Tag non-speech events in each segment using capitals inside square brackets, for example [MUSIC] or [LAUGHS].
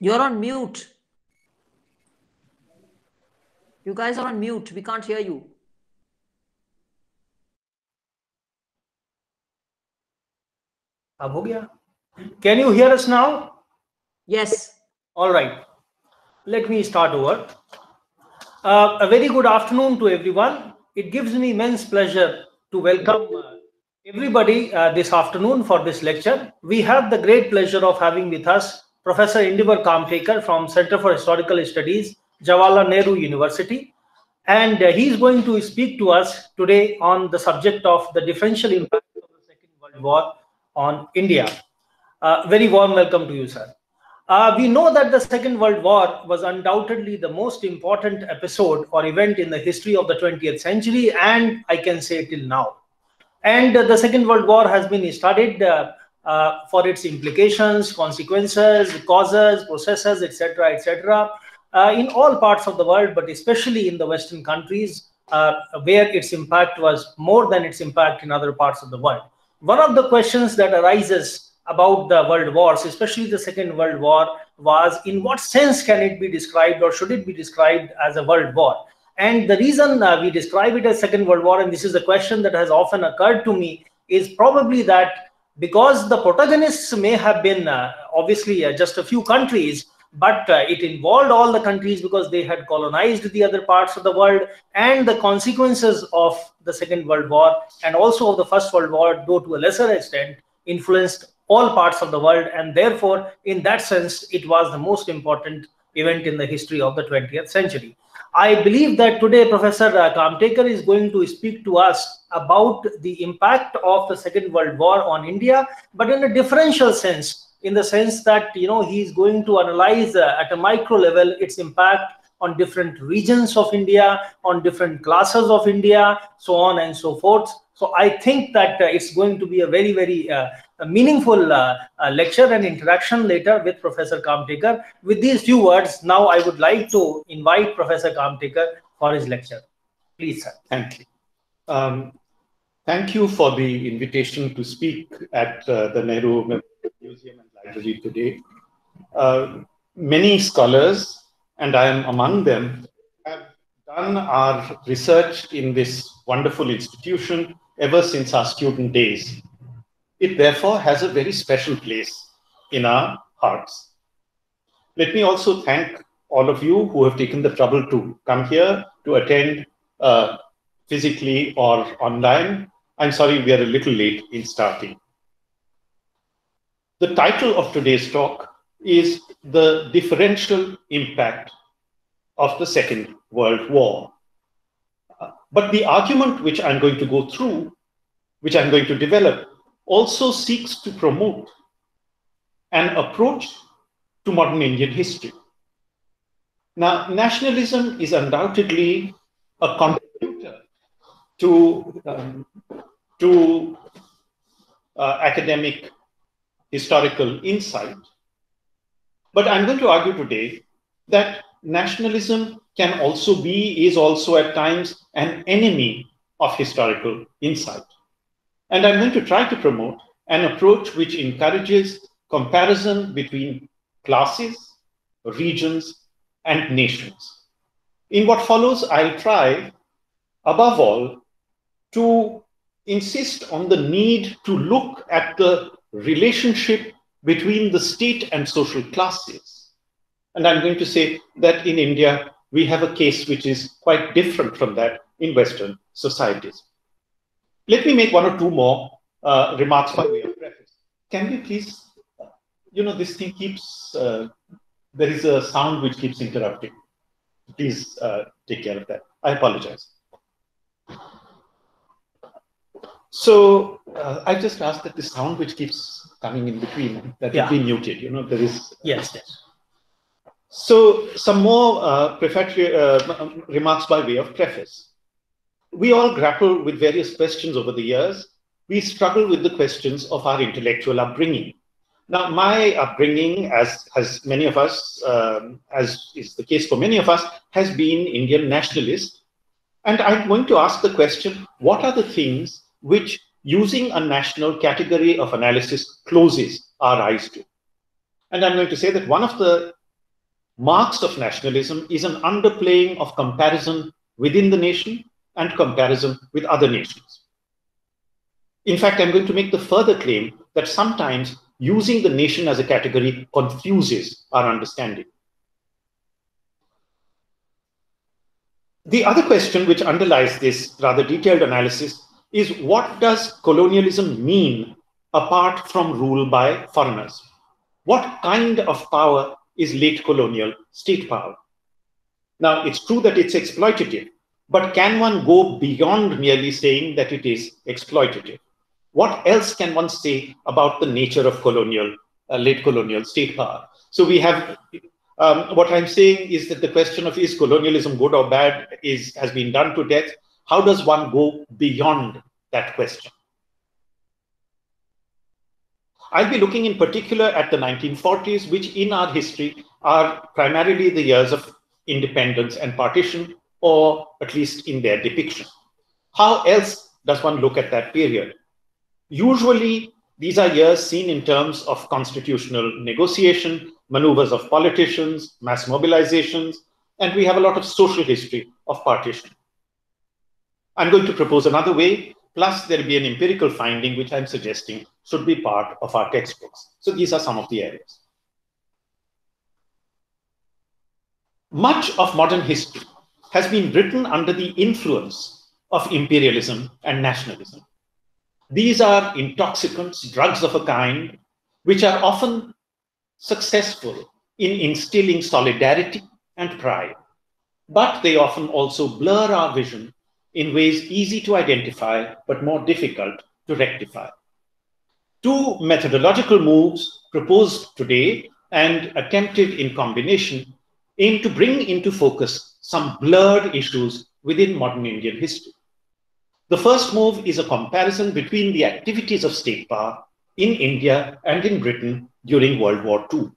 You're on mute. You guys are on mute. We can't hear you. अब हो गया Can you hear us now? Yes. All right. Let me start over. Uh, a very good afternoon to everyone. It gives me immense pleasure to welcome uh, everybody uh, this afternoon for this lecture. We have the great pleasure of having with us Professor Indivar Kamtekar from Center for Historical Studies, Jawaharlal Nehru University. And uh, he's going to speak to us today on the subject of the differential impact of the Second World War on India. Uh, very warm welcome to you, sir. Uh, we know that the Second World War was undoubtedly the most important episode or event in the history of the 20th century, and I can say till now. And uh, the Second World War has been studied uh, uh, for its implications, consequences, causes, processes, etc., etc., uh, in all parts of the world, but especially in the Western countries, where its impact was more than its impact in other parts of the world. One of the questions that arises about the world wars, especially the Second World War, was in what sense can it be described or should it be described as a world war? And the reason uh, we describe it as Second World War, and this is a question that has often occurred to me, is probably that because the protagonists may have been uh, obviously uh, just a few countries, but uh, it involved all the countries because they had colonized the other parts of the world and the consequences of the second world war and also of the first world war though to a lesser extent influenced all parts of the world. And therefore, in that sense, it was the most important event in the history of the 20th century. I believe that today Professor uh, Kamtekar is going to speak to us about the impact of the Second World War on India, but in a differential sense, in the sense that you know he's going to analyze uh, at a micro level its impact on different regions of India, on different classes of India, so on and so forth. So I think that uh, it's going to be a very, very uh, meaningful uh, lecture and interaction later with Professor Kamtekar. With these few words, now I would like to invite Professor Kamtekar for his lecture. Please, sir. Thank you. Um, thank you for the invitation to speak at uh, the Nehru Museum and Library today. Uh, many scholars, and I am among them, have done our research in this wonderful institution ever since our student days. It therefore has a very special place in our hearts. Let me also thank all of you who have taken the trouble to come here to attend uh, physically or online. I'm sorry we are a little late in starting. The title of today's talk is The Differential Impact of the Second World War. But the argument which I'm going to go through, which I'm going to develop, also seeks to promote an approach to modern Indian history. Now, nationalism is undoubtedly a contributor to, um, to uh, academic historical insight. But I'm going to argue today that nationalism can also be, is also at times an enemy of historical insight. And I'm going to try to promote an approach which encourages comparison between classes, regions, and nations. In what follows, I'll try, above all, to insist on the need to look at the relationship between the state and social classes. And I'm going to say that in India, we have a case which is quite different from that in Western societies. Let me make one or two more uh, remarks by way of preface. Can we please, you know, this thing keeps, uh, there is a sound which keeps interrupting. Please uh, take care of that. I apologize. So uh, I just asked that the sound which keeps coming in between, that yeah. it be muted, you know, there is. Yes, yes. So some more uh, prefatory uh, remarks by way of preface we all grapple with various questions over the years. We struggle with the questions of our intellectual upbringing. Now, my upbringing, as, as many of us, um, as is the case for many of us, has been Indian nationalist. And I'm going to ask the question what are the things which, using a national category of analysis, closes our eyes to? And I'm going to say that one of the marks of nationalism is an underplaying of comparison within the nation and comparison with other nations. In fact, I'm going to make the further claim that sometimes using the nation as a category confuses our understanding. The other question which underlies this rather detailed analysis is what does colonialism mean apart from rule by foreigners? What kind of power is late colonial state power? Now, it's true that it's exploitative, but can one go beyond merely saying that it is exploitative? What else can one say about the nature of colonial, uh, late colonial state power? So we have um, what I'm saying is that the question of is colonialism good or bad is has been done to death. How does one go beyond that question? I'll be looking in particular at the 1940s, which in our history are primarily the years of independence and partition, or at least in their depiction. How else does one look at that period? Usually, these are years seen in terms of constitutional negotiation, maneuvers of politicians, mass mobilizations, and we have a lot of social history of partition. I'm going to propose another way, plus there'll be an empirical finding which I'm suggesting should be part of our textbooks. So these are some of the areas. Much of modern history has been written under the influence of imperialism and nationalism. These are intoxicants, drugs of a kind, which are often successful in instilling solidarity and pride, but they often also blur our vision in ways easy to identify but more difficult to rectify. Two methodological moves proposed today and attempted in combination aim to bring into focus some blurred issues within modern Indian history. The first move is a comparison between the activities of state power in India and in Britain during World War II.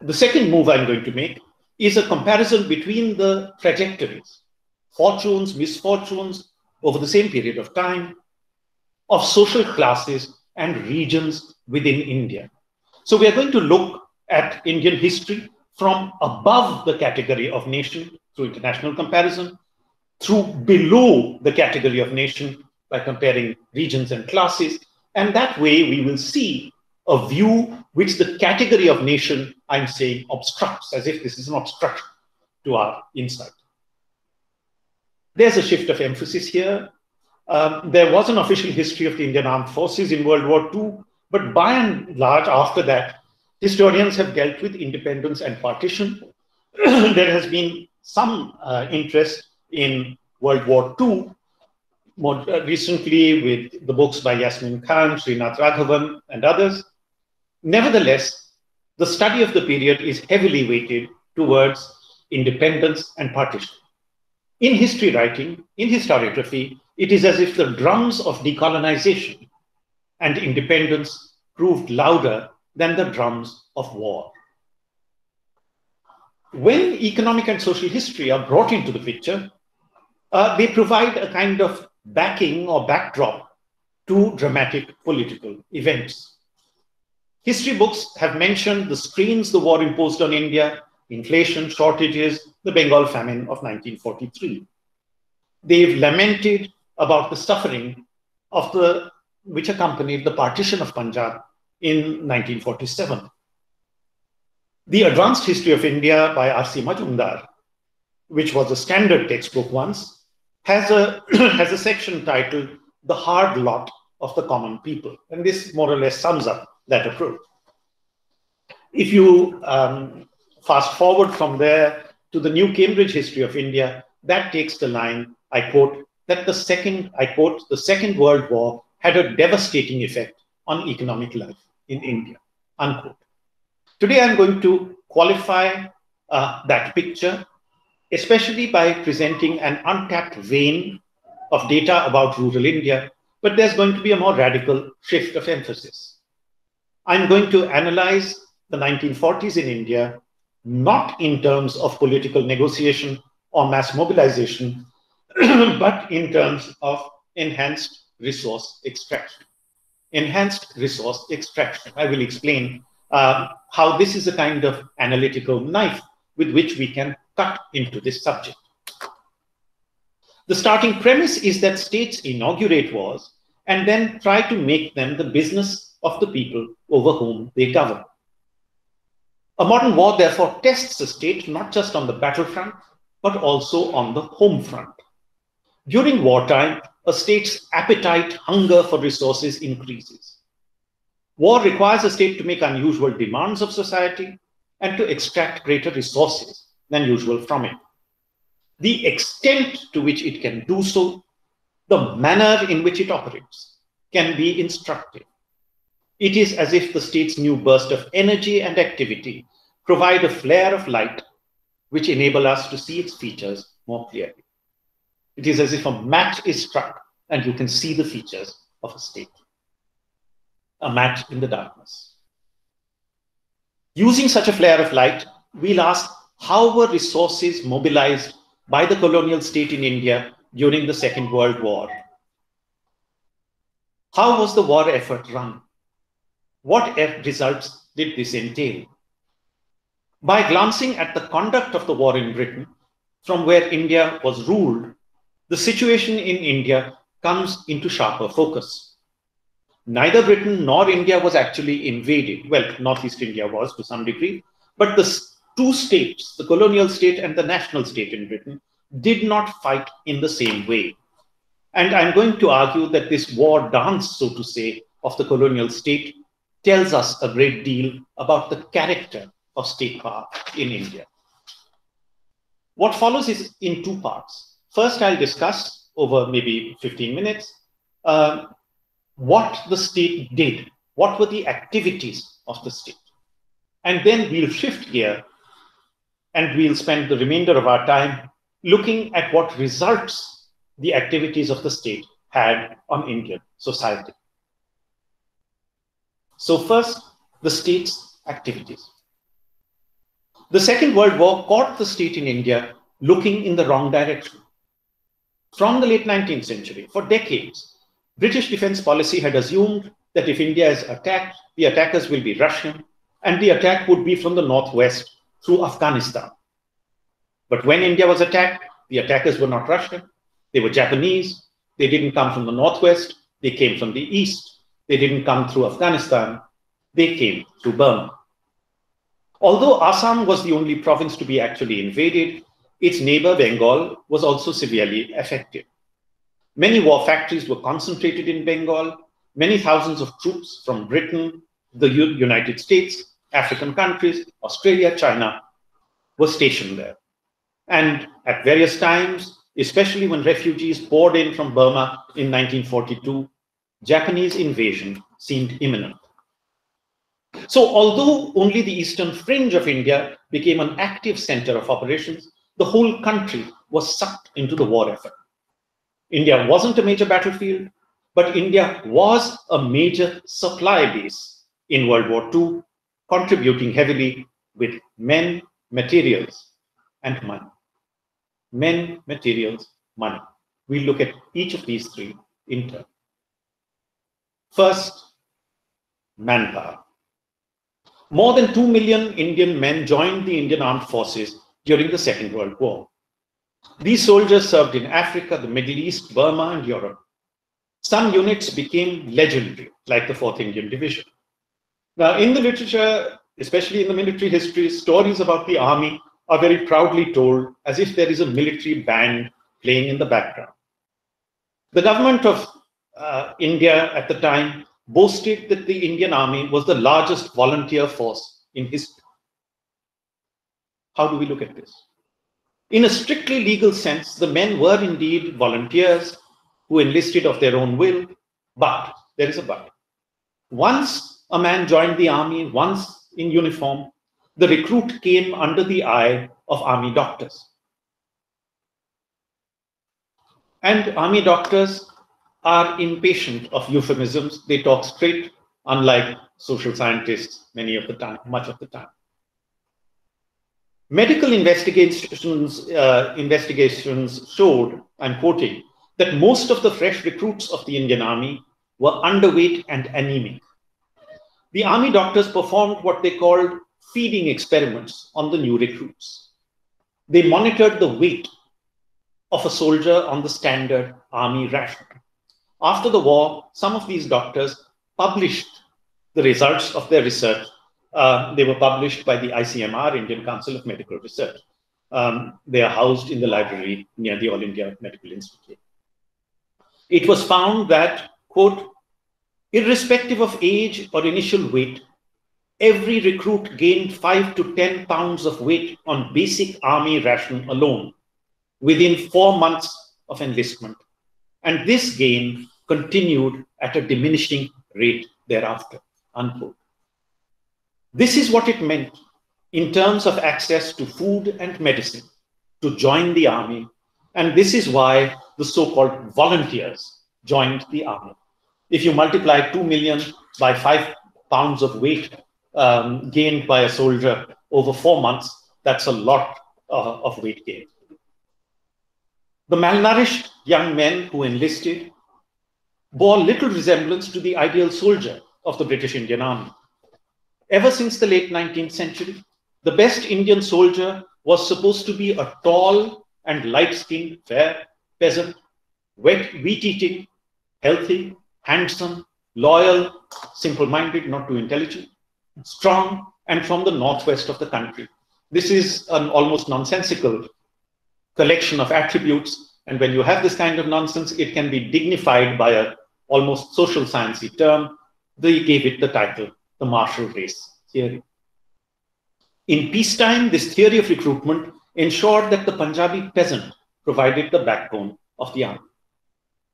The second move I'm going to make is a comparison between the trajectories, fortunes, misfortunes over the same period of time of social classes and regions within India. So we are going to look at Indian history from above the category of nation through international comparison, through below the category of nation by comparing regions and classes. And that way we will see a view which the category of nation, I'm saying, obstructs, as if this is an obstruction to our insight. There's a shift of emphasis here. Um, there was an official history of the Indian Armed Forces in World War II, but by and large, after that, historians have dealt with independence and partition. [CLEARS THROAT] there has been some uh, interest in World War II, more recently with the books by Yasmin Khan, Srinath Raghavan, and others. Nevertheless, the study of the period is heavily weighted towards independence and partition. In history writing, in historiography, it is as if the drums of decolonization and independence proved louder than the drums of war. When economic and social history are brought into the picture, uh, they provide a kind of backing or backdrop to dramatic political events. History books have mentioned the strains the war imposed on India, inflation, shortages, the Bengal famine of 1943. They've lamented about the suffering of the which accompanied the partition of Punjab in 1947. The Advanced History of India by R.C. Majumdar, which was a standard textbook once, has a, [CLEARS THROAT] has a section titled The Hard Lot of the Common People. And this more or less sums up that approach. If you um, fast forward from there to the New Cambridge History of India, that takes the line, I quote, that the second, I quote, the Second World War had a devastating effect on economic life in India, unquote. Today, I'm going to qualify uh, that picture, especially by presenting an untapped vein of data about rural India, but there's going to be a more radical shift of emphasis. I'm going to analyze the 1940s in India, not in terms of political negotiation or mass mobilization, [CLEARS THROAT] but in terms of enhanced resource extraction. Enhanced resource extraction. I will explain uh, how this is a kind of analytical knife with which we can cut into this subject. The starting premise is that states inaugurate wars and then try to make them the business of the people over whom they govern. A modern war, therefore, tests a state not just on the battlefront, but also on the home front. During wartime, a state's appetite, hunger for resources increases. War requires a state to make unusual demands of society and to extract greater resources than usual from it. The extent to which it can do so, the manner in which it operates, can be instructive. It is as if the state's new burst of energy and activity provide a flare of light which enable us to see its features more clearly. It is as if a match is struck and you can see the features of a state. A match in the darkness. Using such a flare of light, we'll ask how were resources mobilized by the colonial state in India during the Second World War? How was the war effort run? What er, results did this entail? By glancing at the conduct of the war in Britain, from where India was ruled, the situation in India comes into sharper focus. Neither Britain nor India was actually invaded. Well, Northeast India was to some degree, but the two states, the colonial state and the national state in Britain, did not fight in the same way. And I'm going to argue that this war dance, so to say, of the colonial state tells us a great deal about the character of state power in India. What follows is in two parts. First, I'll discuss over maybe 15 minutes uh, what the state did, what were the activities of the state. And then we'll shift gear and we'll spend the remainder of our time looking at what results the activities of the state had on Indian society. So, first, the state's activities. The Second World War caught the state in India looking in the wrong direction. From the late 19th century, for decades, British defense policy had assumed that if India is attacked, the attackers will be Russian, and the attack would be from the northwest through Afghanistan. But when India was attacked, the attackers were not Russian, they were Japanese. They didn't come from the northwest, they came from the east. They didn't come through Afghanistan, they came through Burma. Although Assam was the only province to be actually invaded, its neighbor Bengal was also severely affected. Many war factories were concentrated in Bengal. Many thousands of troops from Britain, the United States, African countries, Australia, China were stationed there. And at various times, especially when refugees poured in from Burma in 1942, Japanese invasion seemed imminent. So, although only the eastern fringe of India became an active center of operations, the whole country was sucked into the war effort. India wasn't a major battlefield, but India was a major supply base in World War II, contributing heavily with men, materials, and money. Men, materials, money. We look at each of these three in turn. First, manpower. More than 2 million Indian men joined the Indian armed forces during the Second World War. These soldiers served in Africa, the Middle East, Burma, and Europe. Some units became legendary, like the 4th Indian Division. Now, in the literature, especially in the military history, stories about the army are very proudly told as if there is a military band playing in the background. The government of uh, India at the time boasted that the Indian Army was the largest volunteer force in history. How do we look at this? In a strictly legal sense, the men were indeed volunteers who enlisted of their own will, but there is a but. Once a man joined the army, once in uniform, the recruit came under the eye of army doctors. And army doctors are impatient of euphemisms. They talk straight, unlike social scientists many of the time, much of the time. Medical investigations, uh, investigations showed, I'm quoting, that most of the fresh recruits of the Indian Army were underweight and anemic. the army doctors performed what they called feeding experiments on the new recruits. They monitored the weight of a soldier on the standard army ration. After the war, some of these doctors published the results of their research. Uh, they were published by the ICMR, Indian Council of Medical Research. Um, they are housed in the library near the All India Medical Institute. It was found that, quote, irrespective of age or initial weight, every recruit gained 5 to 10 pounds of weight on basic army ration alone within four months of enlistment. And this gain continued at a diminishing rate thereafter. Unquote. This is what it meant in terms of access to food and medicine to join the army. And this is why the so called volunteers joined the army. If you multiply 2 million by 5 pounds of weight um, gained by a soldier over four months, that's a lot uh, of weight gain. The malnourished young men who enlisted bore little resemblance to the ideal soldier of the British Indian Army. Ever since the late 19th century, the best Indian soldier was supposed to be a tall and light skinned, fair peasant, wet, wheat eating, healthy, handsome, loyal, simple minded, not too intelligent, strong, and from the northwest of the country. This is an almost nonsensical collection of attributes. And when you have this kind of nonsense, it can be dignified by a almost social sciencey term. They gave it the title, the martial race theory. In peacetime, this theory of recruitment ensured that the Punjabi peasant provided the backbone of the army.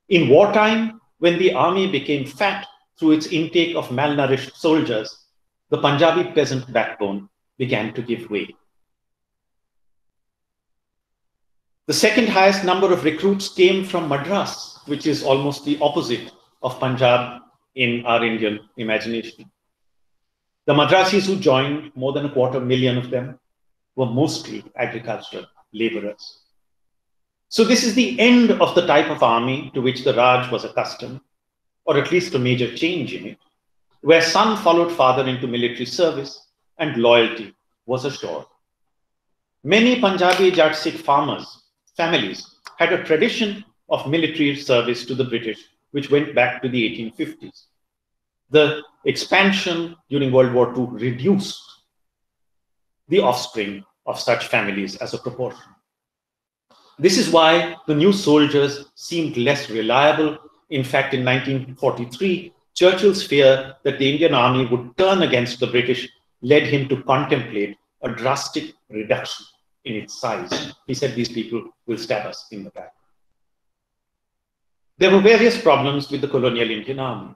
In wartime, when the army became fat through its intake of malnourished soldiers, the Punjabi peasant backbone began to give way. The second highest number of recruits came from Madras, which is almost the opposite of Punjab in our Indian imagination. The Madrasis who joined, more than a quarter million of them, were mostly agricultural laborers. So, this is the end of the type of army to which the Raj was accustomed, or at least a major change in it where son followed father into military service and loyalty was assured. Many Punjabi Jat Sikh farmers, families, had a tradition of military service to the British, which went back to the 1850s. The expansion during World War II reduced the offspring of such families as a proportion. This is why the new soldiers seemed less reliable. In fact, in 1943, Churchill's fear that the Indian army would turn against the British led him to contemplate a drastic reduction in its size. He said, These people will stab us in the back. There were various problems with the colonial Indian army,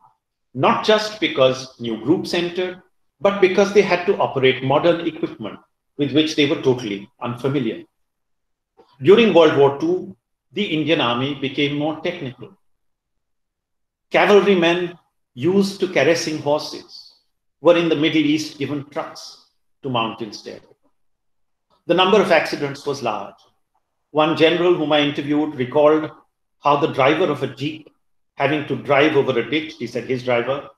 not just because new groups entered, but because they had to operate modern equipment with which they were totally unfamiliar. During World War II, the Indian army became more technical. Cavalrymen used to caressing horses were in the Middle East given trucks to mount instead. The number of accidents was large. One general whom I interviewed recalled how the driver of a Jeep having to drive over a ditch, he said his driver,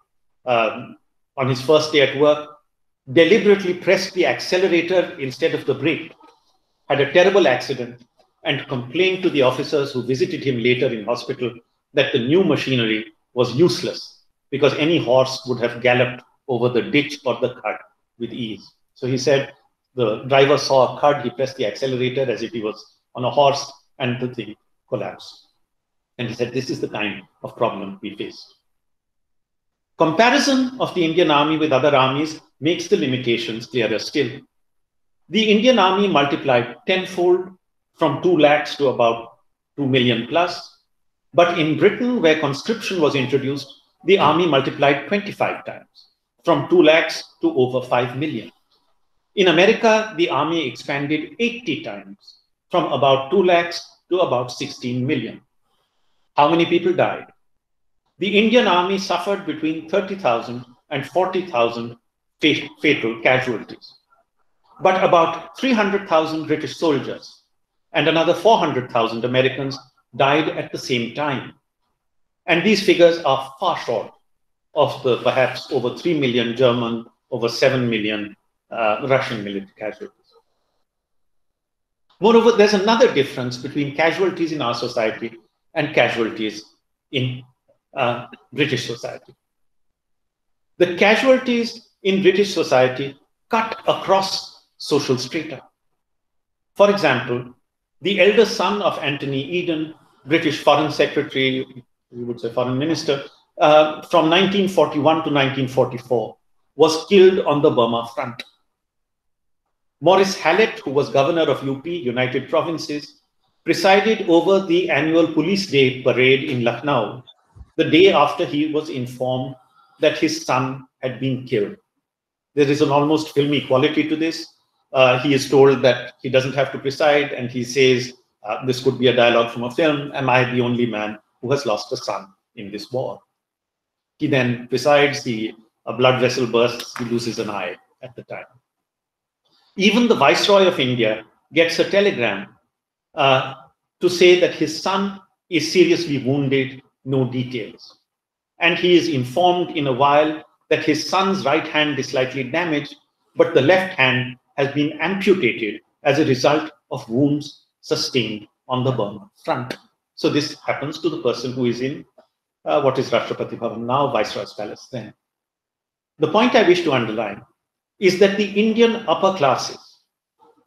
um, on his first day at work, deliberately pressed the accelerator instead of the brake, had a terrible accident, and complained to the officers who visited him later in hospital that the new machinery was useless because any horse would have galloped over the ditch or the cut with ease. So he said the driver saw a cut, he pressed the accelerator as if he was on a horse, and the thing collapsed. And he said, This is the kind of problem we face. Comparison of the Indian army with other armies makes the limitations clearer still. The Indian army multiplied tenfold from 2 lakhs to about 2 million plus. But in Britain, where conscription was introduced, the army multiplied 25 times from 2 lakhs to over 5 million. In America, the army expanded 80 times from about 2 lakhs to about 16 million. How many people died? The Indian army suffered between 30,000 and 40,000 fatal casualties. But about 300,000 British soldiers and another 400,000 Americans died at the same time and these figures are far short of the perhaps over 3 million German, over 7 million uh, Russian military casualties. Moreover, there's another difference between casualties in our society and casualties in uh, British society. The casualties in British society cut across social strata. For example, the eldest son of Anthony Eden, British Foreign Secretary, we would say Foreign Minister, uh, from 1941 to 1944, was killed on the Burma front. Maurice Hallett, who was governor of UP, United Provinces, presided over the annual Police Day parade in Lucknow the day after he was informed that his son had been killed. There is an almost filmy quality to this. Uh, he is told that he doesn't have to preside, and he says, uh, This could be a dialogue from a film. Am I the only man who has lost a son in this war? He then presides, he, a blood vessel bursts, he loses an eye at the time. Even the Viceroy of India gets a telegram uh, to say that his son is seriously wounded, no details. And he is informed in a while that his son's right hand is slightly damaged, but the left hand has been amputated as a result of wounds sustained on the Burma front. So this happens to the person who is in uh, what is Rashtrapati Bhavan now, Viceroy's Palace then. The point I wish to underline is that the Indian upper classes,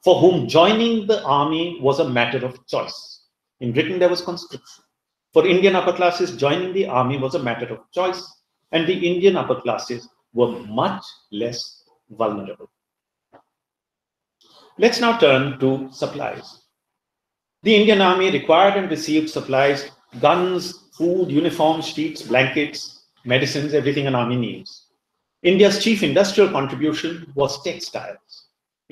for whom joining the army was a matter of choice. In Britain, there was conscription. For Indian upper classes, joining the army was a matter of choice and the Indian upper classes were much less vulnerable. Let's now turn to supplies. The Indian Army required and received supplies, guns, food, uniforms, sheets, blankets, medicines, everything an army needs. India's chief industrial contribution was textiles.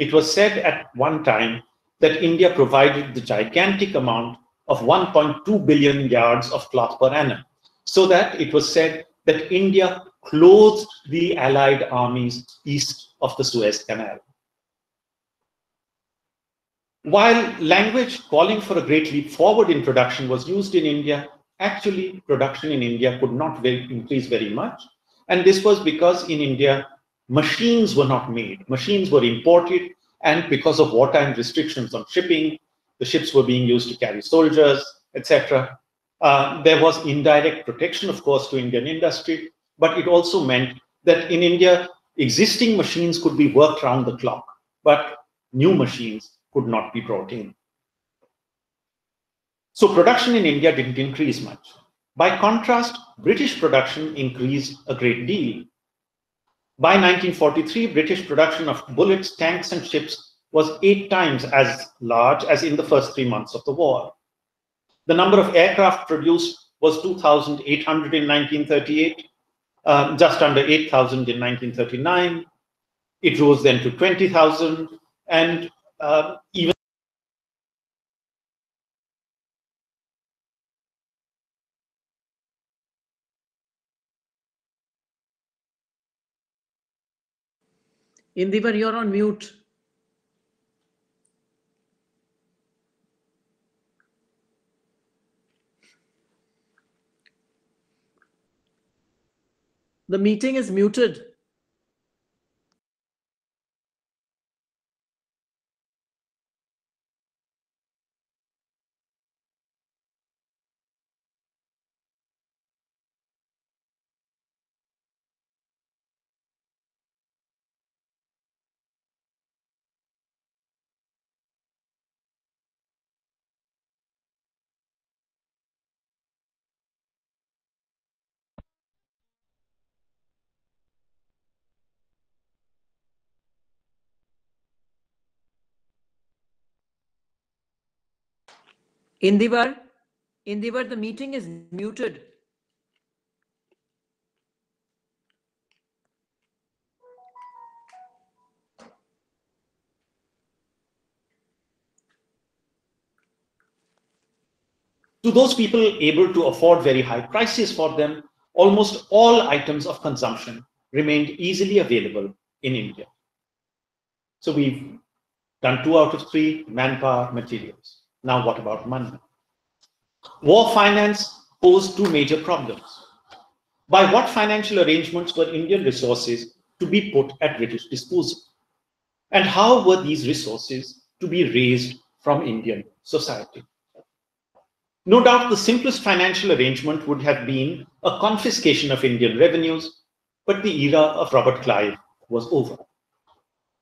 It was said at one time that India provided the gigantic amount of 1.2 billion yards of cloth per annum, so that it was said that India clothed the Allied armies east of the Suez Canal. While language calling for a great leap forward in production was used in India, actually production in India could not increase very much. And this was because in India, machines were not made. Machines were imported, and because of wartime restrictions on shipping, the ships were being used to carry soldiers, etc. Uh, there was indirect protection, of course, to Indian industry, but it also meant that in India, existing machines could be worked round the clock, but new machines could not be brought in. So production in India didn't increase much. By contrast, British production increased a great deal. By 1943, British production of bullets, tanks, and ships was eight times as large as in the first three months of the war. The number of aircraft produced was 2,800 in 1938, um, just under 8,000 in 1939. It rose then to 20,000, and uh, even Indivar, you're on mute. The meeting is muted. Indivar, Indivar, the meeting is muted. to those people able to afford very high prices for them, almost all items of consumption remained easily available in India. So we've done two out of three manpower materials. Now, what about money? War finance posed two major problems. by what financial arrangements were Indian resources to be put at British disposal? And how were these resources to be raised from Indian society? No doubt the simplest financial arrangement would have been a confiscation of Indian revenues, but the era of Robert Clive was over.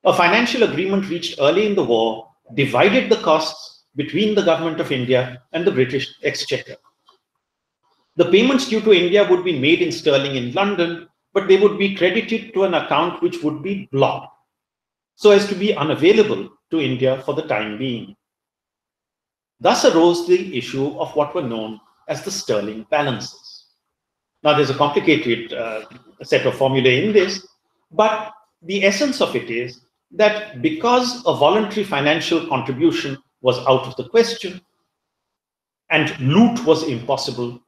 A financial agreement reached early in the war divided the costs between the government of India and the British Exchequer. The payments due to India would be made in sterling in London, but they would be credited to an account which would be blocked so as to be unavailable to India for the time being. Thus arose the issue of what were known as the sterling balances. Now, there's a complicated uh, set of formulae in this, but the essence of it is that because a voluntary financial contribution was out of the question and loot was impossible,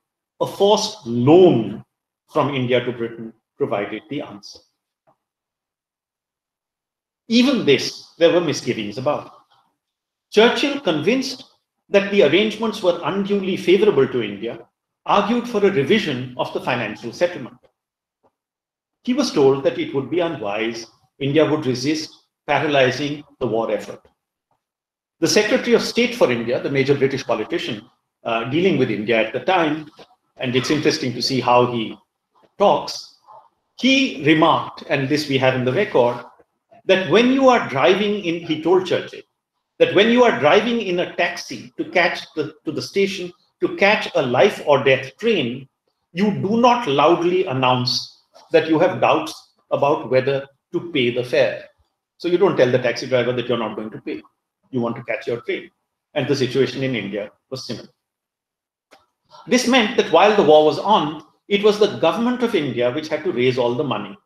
a forced loan from India to Britain provided the answer. Even this, there were misgivings about. Churchill, convinced that the arrangements were unduly favorable to India, argued for a revision of the financial settlement. He was told that it would be unwise, India would resist, paralyzing the war effort. The Secretary of State for India, the major British politician uh, dealing with India at the time, and it's interesting to see how he talks, he remarked, and this we have in the record, that when you are driving in, he told Churchill, that when you are driving in a taxi to catch the, to the station to catch a life or death train, you do not loudly announce that you have doubts about whether to pay the fare. So you don't tell the taxi driver that you're not going to pay. You want to catch your train. And the situation in India was similar. This meant that while the war was on, it was the government of India which had to raise all the money.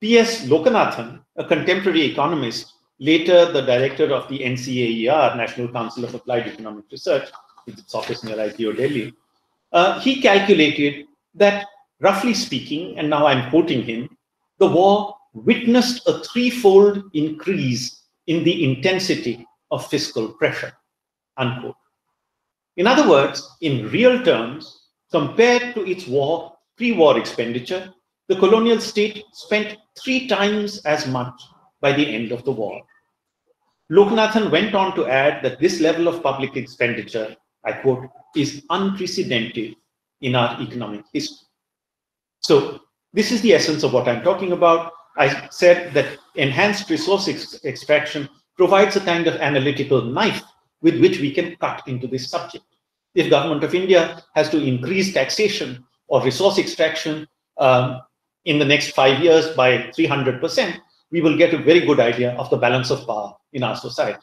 P.S. Lokanathan, a contemporary economist, later the director of the NCAER, National Council of Applied Economic Research, with its office near IPO Delhi, uh, he calculated that, roughly speaking, and now I'm quoting him, the war witnessed a threefold increase in the intensity of fiscal pressure. Unquote. In other words, in real terms, compared to its war pre-war expenditure, the colonial state spent three times as much by the end of the war. Lokanathan went on to add that this level of public expenditure, I quote, is unprecedented in our economic history. So this is the essence of what I'm talking about. I said that enhanced resource ex extraction provides a kind of analytical knife with which we can cut into this subject. If government of India has to increase taxation or resource extraction um, in the next five years by 300%, we will get a very good idea of the balance of power in our society.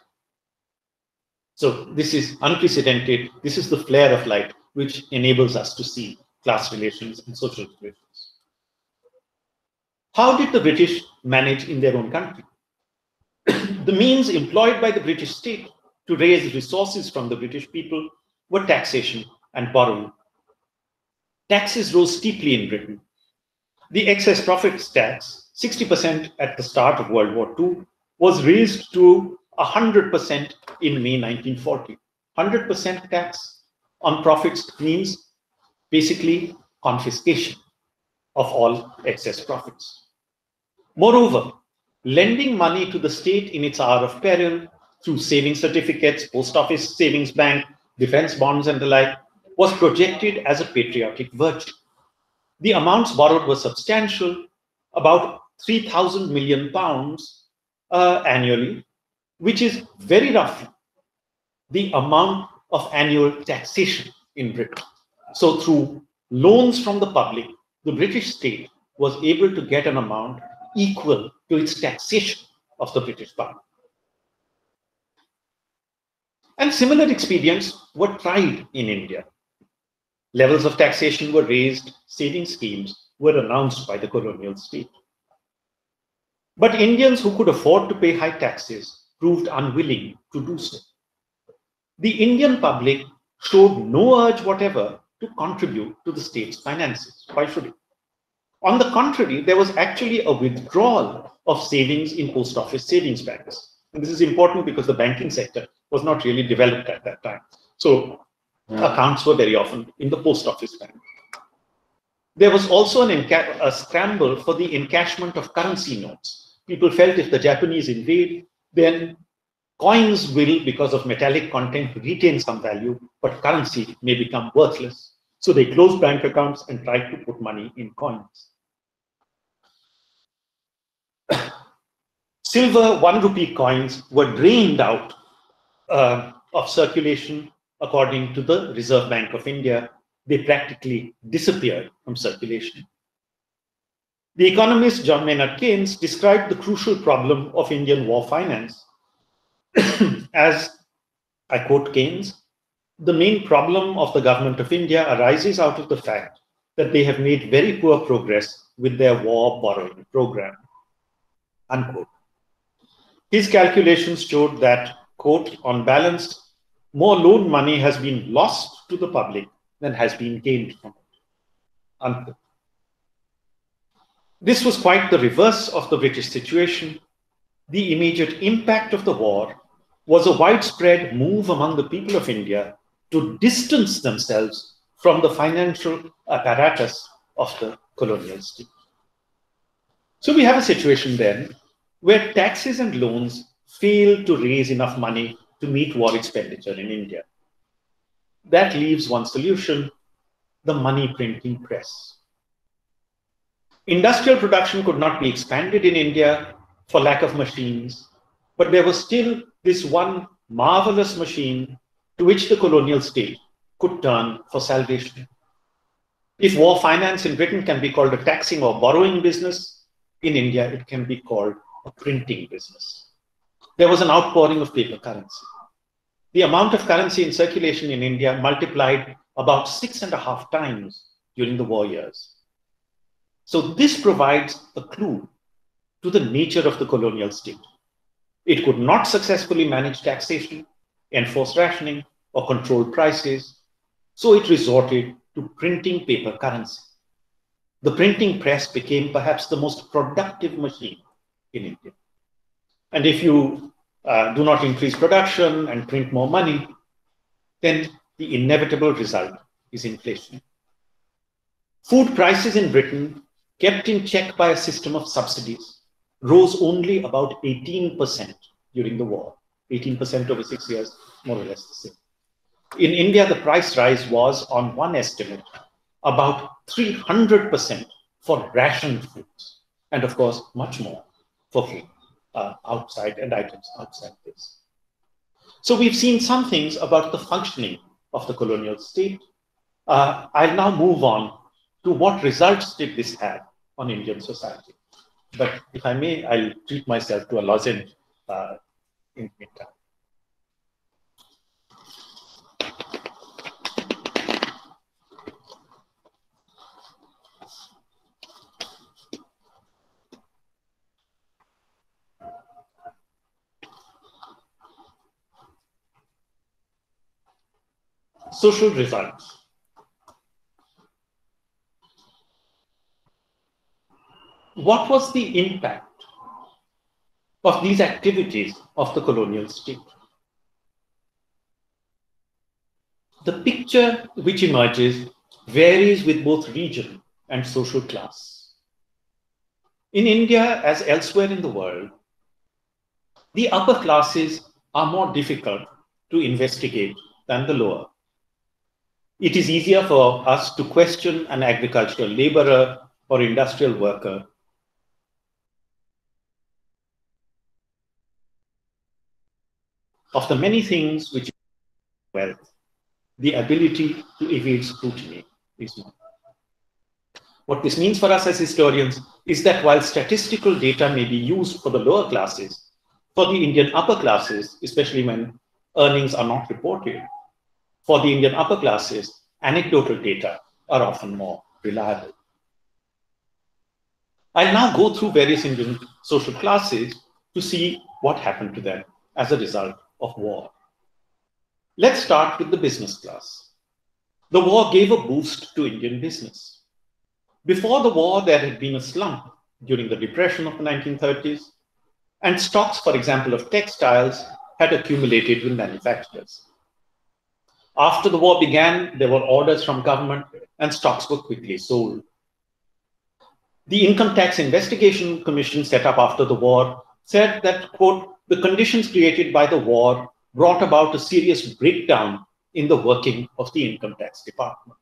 So this is unprecedented. This is the flare of light which enables us to see class relations and social relations. How did the British manage in their own country? [COUGHS] the means employed by the British state to raise resources from the British people were taxation and borrowing. Taxes rose steeply in Britain. The excess profits tax, 60% at the start of World War II, was raised to 100% in May 1940. 100% tax on profits means basically confiscation of all excess profits. Moreover, lending money to the state in its hour of peril through savings certificates, post office savings bank, defense bonds, and the like was projected as a patriotic virtue. The amounts borrowed were substantial, about 3,000 million pounds uh, annually, which is very roughly the amount of annual taxation in Britain. So, through loans from the public, the British state was able to get an amount equal to its taxation of the British pound. And similar expedients were tried in India. Levels of taxation were raised, saving schemes were announced by the colonial state. But Indians who could afford to pay high taxes proved unwilling to do so. The Indian public showed no urge whatever to contribute to the state's finances. Why should it? On the contrary, there was actually a withdrawal of savings in post office savings banks. And this is important because the banking sector was not really developed at that time. So yeah. accounts were very often in the post office bank. There was also an a scramble for the encashment of currency notes. People felt if the Japanese invade, then coins will, because of metallic content, retain some value, but currency may become worthless. So they closed bank accounts and tried to put money in coins. [COUGHS] Silver one rupee coins were drained out uh, of circulation according to the Reserve Bank of India they practically disappeared from circulation. The economist John Maynard Keynes described the crucial problem of Indian war finance [COUGHS] as, I quote Keynes, the main problem of the government of India arises out of the fact that they have made very poor progress with their war borrowing program. Unquote. His calculations showed that, quote, on balance, more loan money has been lost to the public than has been gained from it. Unquote. This was quite the reverse of the British situation. The immediate impact of the war was a widespread move among the people of India to distance themselves from the financial apparatus of the colonial state. So we have a situation then where taxes and loans fail to raise enough money to meet war expenditure in India. That leaves one solution the money printing press. Industrial production could not be expanded in India for lack of machines, but there was still this one marvelous machine to which the colonial state could turn for salvation. If war finance in Britain can be called a taxing or borrowing business, in India it can be called a printing business. There was an outpouring of paper currency the amount of currency in circulation in India multiplied about six and a half times during the war years. So this provides a clue to the nature of the colonial state. It could not successfully manage taxation, enforce rationing, or control prices, so it resorted to printing paper currency. The printing press became perhaps the most productive machine in India. And if you uh, do not increase production and print more money, then the inevitable result is inflation. Food prices in Britain, kept in check by a system of subsidies, rose only about 18% during the war. 18% over six years, more or less the same. In India, the price rise was, on one estimate, about 300% for rationed foods, and of course, much more for food uh, outside and items outside this. So we've seen some things about the functioning of the colonial state. Uh, I'll now move on to what results did this have on Indian society. But if I may, I'll treat myself to a lozenge uh, in meantime. Social results. What was the impact of these activities of the colonial state? The picture which emerges varies with both region and social class. In India, as elsewhere in the world, the upper classes are more difficult to investigate than the lower it is easier for us to question an agricultural laborer or industrial worker of the many things which wealth, the ability to evade scrutiny is one. What this means for us as historians is that while statistical data may be used for the lower classes, for the Indian upper classes, especially when earnings are not reported, for the Indian upper classes, anecdotal data are often more reliable. I'll now go through various Indian social classes to see what happened to them as a result of war. Let's start with the business class. The war gave a boost to Indian business. Before the war, there had been a slump during the depression of the 1930s, and stocks, for example, of textiles had accumulated with manufacturers. After the war began, there were orders from government and stocks were quickly sold. The Income Tax Investigation Commission set up after the war said that, quote, the conditions created by the war brought about a serious breakdown in the working of the income tax department.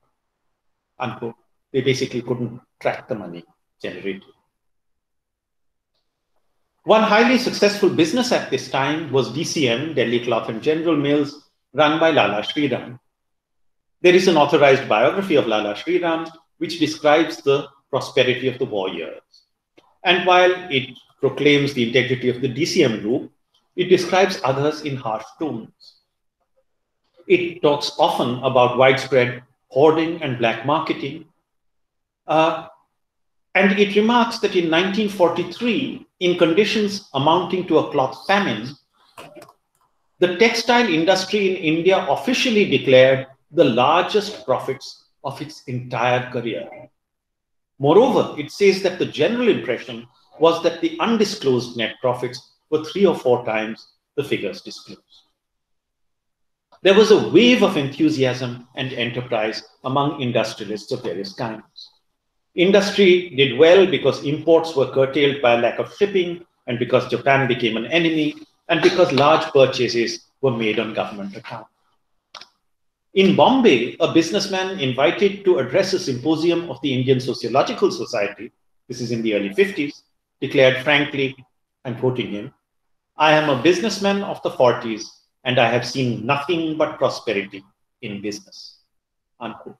Unquote. They basically couldn't track the money generated. One highly successful business at this time was DCM, Delhi Cloth and General Mills, run by Lala Shriram. There is an authorized biography of Lala Shriram which describes the prosperity of the war years. And while it proclaims the integrity of the DCM group, it describes others in harsh tones. It talks often about widespread hoarding and black marketing. Uh, and it remarks that in 1943, in conditions amounting to a cloth famine, the textile industry in India officially declared the largest profits of its entire career. Moreover, it says that the general impression was that the undisclosed net profits were three or four times the figures disclosed. There was a wave of enthusiasm and enterprise among industrialists of various kinds. Industry did well because imports were curtailed by a lack of shipping and because Japan became an enemy and because large purchases were made on government account. In Bombay, a businessman invited to address a symposium of the Indian Sociological Society, this is in the early 50s, declared frankly, I'm quoting him, I am a businessman of the 40s and I have seen nothing but prosperity in business. Unquote.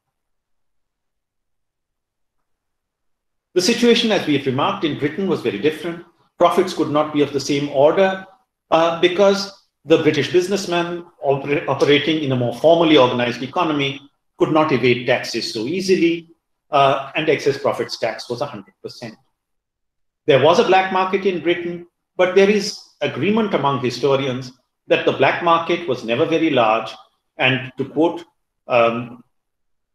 The situation, as we have remarked in Britain, was very different. Profits could not be of the same order uh, because the British businessman oper operating in a more formally organized economy could not evade taxes so easily, uh, and excess profits tax was 100%. There was a black market in Britain, but there is agreement among historians that the black market was never very large, and to quote um,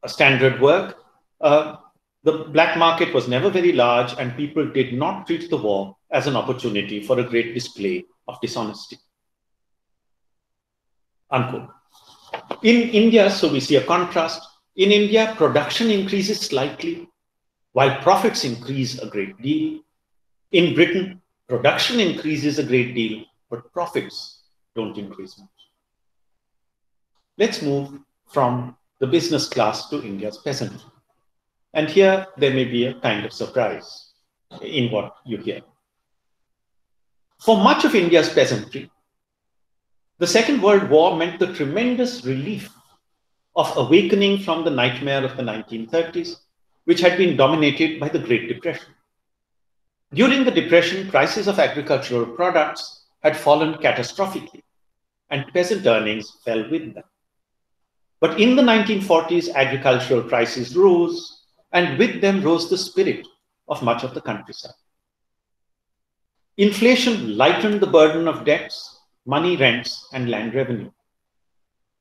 a standard work, uh, the black market was never very large, and people did not treat the war as an opportunity for a great display of dishonesty. Unquote. In India, so we see a contrast. In India, production increases slightly, while profits increase a great deal. In Britain, production increases a great deal, but profits don't increase much. Let's move from the business class to India's peasantry. And here there may be a kind of surprise in what you hear. For much of India's peasantry, the Second World War meant the tremendous relief of awakening from the nightmare of the 1930s, which had been dominated by the Great Depression. During the Depression, prices of agricultural products had fallen catastrophically, and peasant earnings fell with them. But in the 1940s, agricultural prices rose, and with them rose the spirit of much of the countryside. Inflation lightened the burden of debts money rents, and land revenue.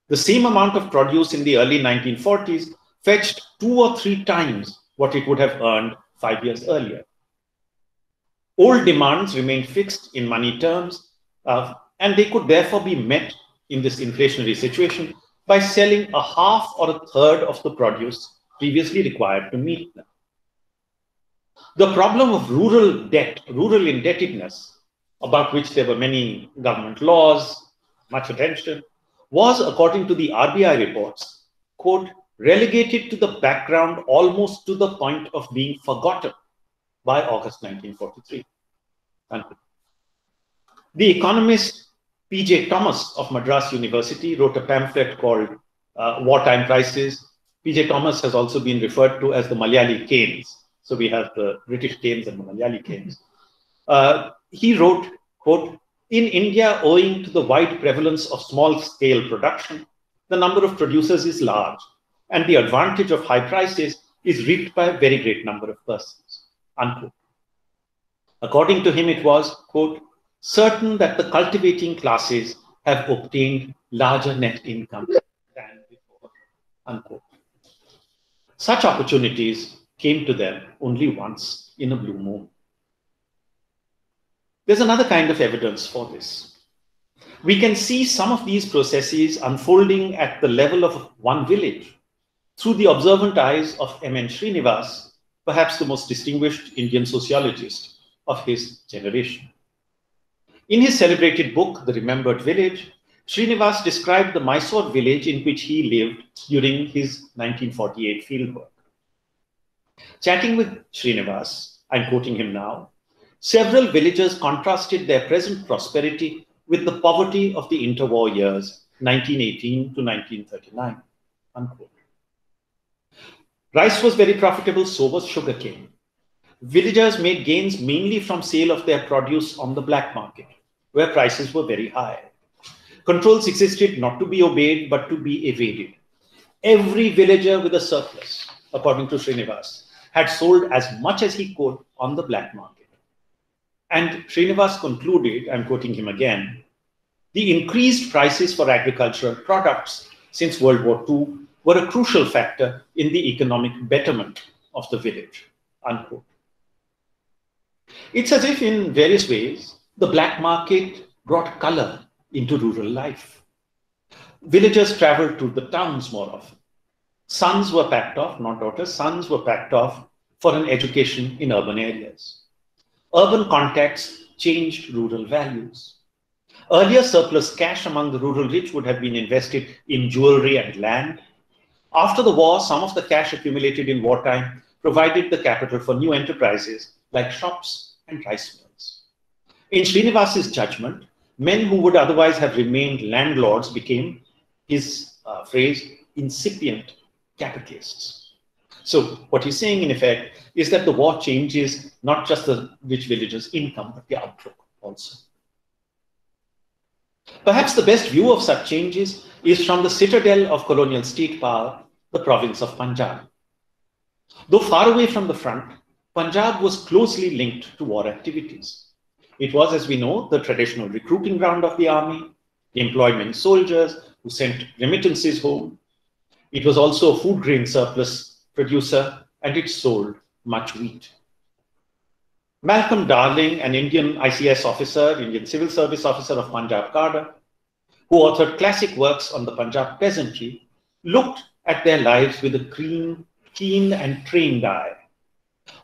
The same amount of produce in the early 1940s fetched two or three times what it would have earned five years earlier. Old demands remained fixed in money terms, uh, and they could therefore be met in this inflationary situation by selling a half or a third of the produce previously required to meet them. The problem of rural debt, rural indebtedness, about which there were many government laws, much attention, was, according to the RBI reports, quote, relegated to the background almost to the point of being forgotten by August 1943. The economist P.J. Thomas of Madras University wrote a pamphlet called uh, Wartime Prices. P.J. Thomas has also been referred to as the Malayali Keynes. So we have the British Keynes and the Malayali Keynes. Uh, he wrote, quote, in India, owing to the wide prevalence of small scale production, the number of producers is large, and the advantage of high prices is reaped by a very great number of persons. Unquote. According to him, it was, quote, certain that the cultivating classes have obtained larger net income than before. Unquote. Such opportunities came to them only once in a blue moon. There's another kind of evidence for this. We can see some of these processes unfolding at the level of one village through the observant eyes of M.N. Srinivas, perhaps the most distinguished Indian sociologist of his generation. In his celebrated book, The Remembered Village, Srinivas described the Mysore village in which he lived during his 1948 fieldwork. Chatting with Srinivas, I'm quoting him now, several villagers contrasted their present prosperity with the poverty of the interwar years, 1918 to 1939. Unquote. Rice was very profitable, so was sugarcane. Villagers made gains mainly from sale of their produce on the black market, where prices were very high. Controls existed not to be obeyed, but to be evaded. Every villager with a surplus, according to Srinivas, had sold as much as he could on the black market. And Srinivas concluded, I'm quoting him again, the increased prices for agricultural products since World War II were a crucial factor in the economic betterment of the village. Unquote. It's as if, in various ways, the black market brought color into rural life. Villagers traveled to the towns more often. Sons were packed off, not daughters, sons were packed off for an education in urban areas. Urban contacts changed rural values. Earlier, surplus cash among the rural rich would have been invested in jewelry and land. After the war, some of the cash accumulated in wartime provided the capital for new enterprises like shops and rice mills. In Srinivas's judgment, men who would otherwise have remained landlords became, his uh, phrase, incipient capitalists. So what he's saying, in effect, is that the war changes not just the rich villagers' income, but the outlook also. Perhaps the best view of such changes is from the citadel of colonial state power, the province of Punjab. Though far away from the front, Punjab was closely linked to war activities. It was, as we know, the traditional recruiting ground of the army, employment soldiers who sent remittances home. It was also a food grain surplus producer and it sold much wheat. Malcolm Darling, an Indian ICS officer, Indian civil service officer of Punjab Cadre, who authored classic works on the Punjab peasantry, looked at their lives with a keen, keen and trained eye.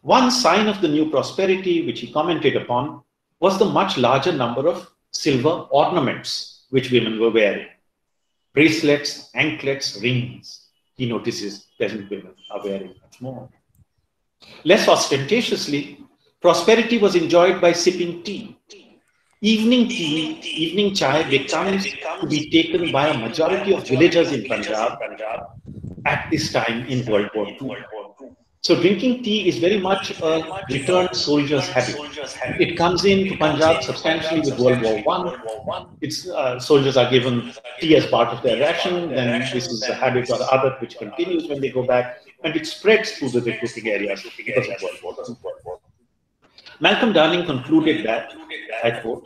One sign of the new prosperity which he commented upon was the much larger number of silver ornaments which women were wearing. Bracelets, anklets, rings. He notices peasant women are wearing much more. Less ostentatiously, prosperity was enjoyed by sipping tea. Evening tea, evening chai becomes to be taken by a majority of villagers in Punjab at this time in World War II. So drinking tea is very much a returned soldier's habit. It comes into Punjab substantially with World War One. It's uh, soldiers are given tea as part of their ration. Then this is a habit or other which continues when they go back, and it spreads through the recruiting areas because of World War Malcolm Darling concluded that, I quote,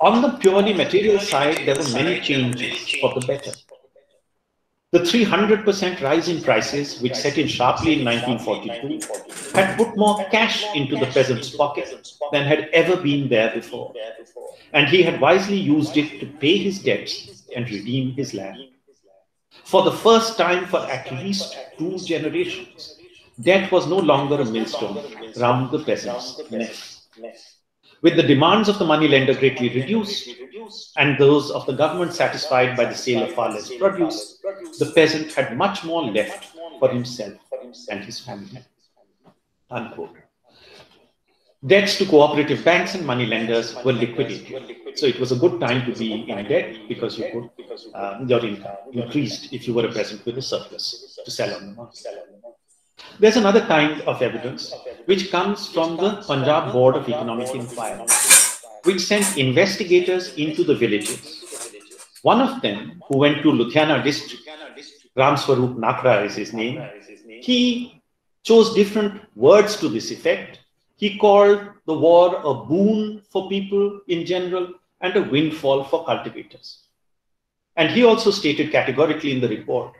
on the purely material side, there were many changes for the better. The 300% rise in prices, which set in sharply in 1942, had put more cash into the peasant's pocket than had ever been there before. And he had wisely used it to pay his debts and redeem his land. For the first time for at least two generations, debt was no longer a millstone round the peasant's neck. With the demands of the moneylender greatly reduced and those of the government satisfied by the sale of far less produce, the peasant had much more left for himself and his family. Unquote. Debts to cooperative banks and moneylenders were liquidated. So it was a good time to be in debt because you could, uh, your income increased if you were a peasant with a surplus to sell on the market. There's another kind of evidence which comes from the Punjab Board of Economic Inquiry, which sent investigators into the villages. One of them, who went to Ludhiana district, Ram Swarup Nakra is his name, he chose different words to this effect. He called the war a boon for people in general and a windfall for cultivators. And he also stated categorically in the report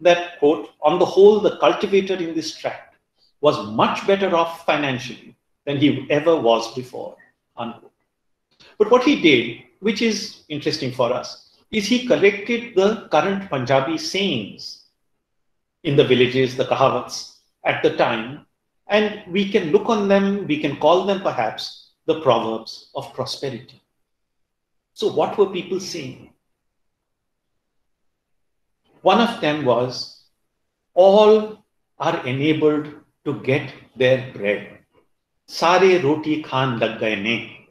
that, quote, on the whole, the cultivator in this tract was much better off financially than he ever was before, unquote. But what he did, which is interesting for us, is he corrected the current Punjabi sayings in the villages, the kahawats, at the time, And we can look on them, we can call them perhaps the proverbs of prosperity. So, what were people saying? One of them was all are enabled to get their bread. Sare roti khan lag gaye ne.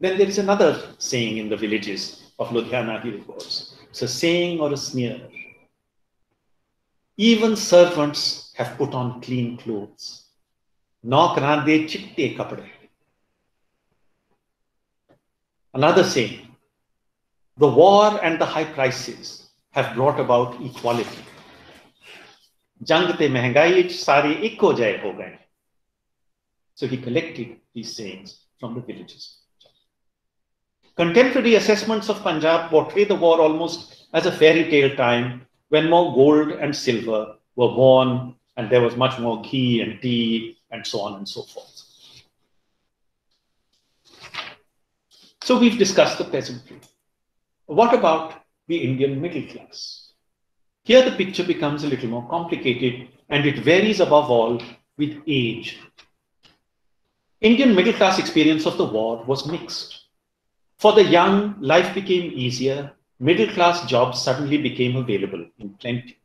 Then there is another saying in the villages of Ludhiana, he reports. It's a saying or a sneer. Even servants have put on clean clothes. Nauk de chitte kapde. Another saying, the war and the high prices have brought about equality. जंग ते महंगाई सारे एक हो जाए हो गए So he collected these sayings from the villages. Contemporary assessments of Punjab portray the war almost as a fairy tale time when more gold and silver were born and there was much more ghee and tea and so on and so forth. So we've discussed the peasantry. What about the Indian middle class? Here the picture becomes a little more complicated and it varies above all with age. Indian middle class experience of the war was mixed. For the young, life became easier, middle class jobs suddenly became available in plenty.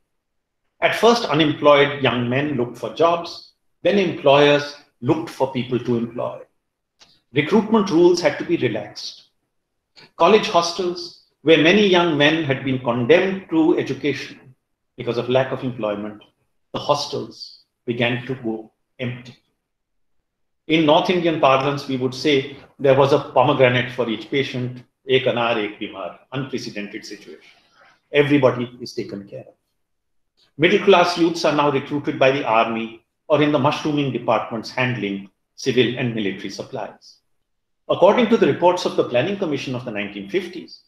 At first, unemployed young men looked for jobs, then employers looked for people to employ. Recruitment rules had to be relaxed. College hostels where many young men had been condemned to education because of lack of employment, the hostels began to go empty. In North Indian parlance, we would say there was a pomegranate for each patient, ek anar, ek bimar, unprecedented situation. Everybody is taken care of. Middle class youths are now recruited by the army or in the mushrooming departments handling civil and military supplies. According to the reports of the Planning Commission of the 1950s,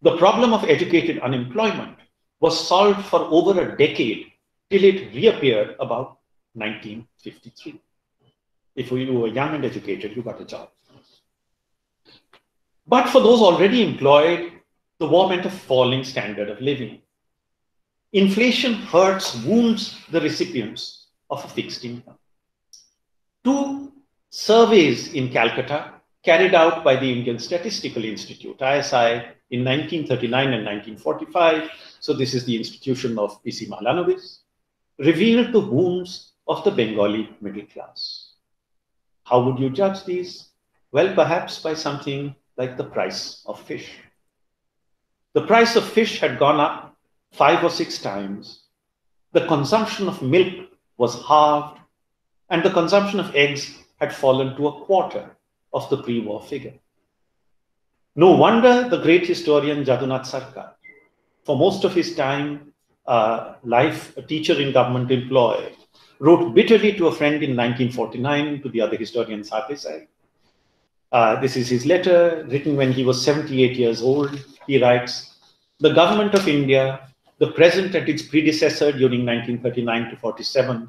the problem of educated unemployment was solved for over a decade till it reappeared about 1953. If you were young and educated, you got a job. But for those already employed, the war meant a falling standard of living. Inflation hurts, wounds the recipients of a fixed income. Two surveys in Calcutta, carried out by the Indian Statistical Institute, ISI, in 1939 and 1945, so this is the institution of P.C. Mahalanobis, revealed the wounds of the Bengali middle class. How would you judge these? Well, perhaps by something like the price of fish. The price of fish had gone up five or six times. The consumption of milk was halved, and the consumption of eggs had fallen to a quarter of the pre war figure. No wonder the great historian Jadunath Sarkar, for most of his time, uh, life a teacher in government employ, wrote bitterly to a friend in 1949 to the other historian Sardesai. Uh, this is his letter written when he was 78 years old. He writes, The government of India, the present and its predecessor during 1939 to 47,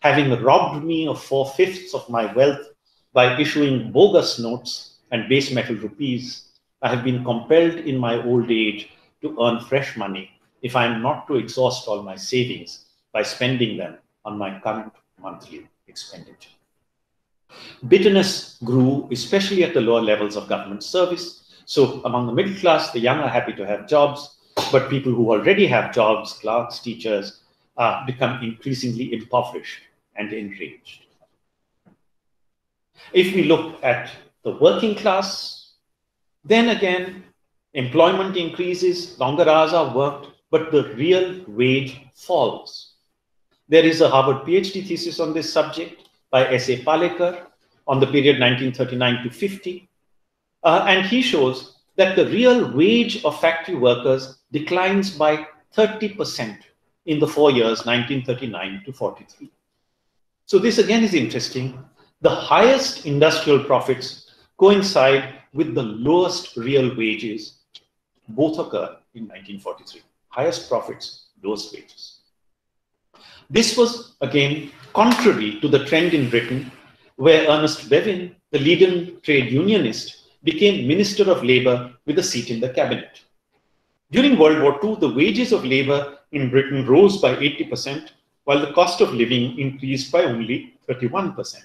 having robbed me of four fifths of my wealth by issuing bogus notes and base metal rupees, I have been compelled in my old age to earn fresh money if I am not to exhaust all my savings by spending them on my current monthly expenditure. Bitterness grew, especially at the lower levels of government service. So, among the middle class, the young are happy to have jobs, but people who already have jobs, clerks, teachers, uh, become increasingly impoverished and enraged. If we look at the working class, then again, employment increases, longer hours are worked, but the real wage falls. There is a Harvard PhD thesis on this subject by S.A. Palekar on the period 1939 to 50. Uh, and he shows that the real wage of factory workers declines by 30% in the four years 1939 to 43. So this again is interesting. The highest industrial profits coincide with the lowest real wages, both occur in 1943. Highest profits, lowest wages. This was again contrary to the trend in Britain, where Ernest Bevin, the leading trade unionist, became Minister of Labor with a seat in the cabinet. During World War II, the wages of labor in Britain rose by 80%, while the cost of living increased by only 31%.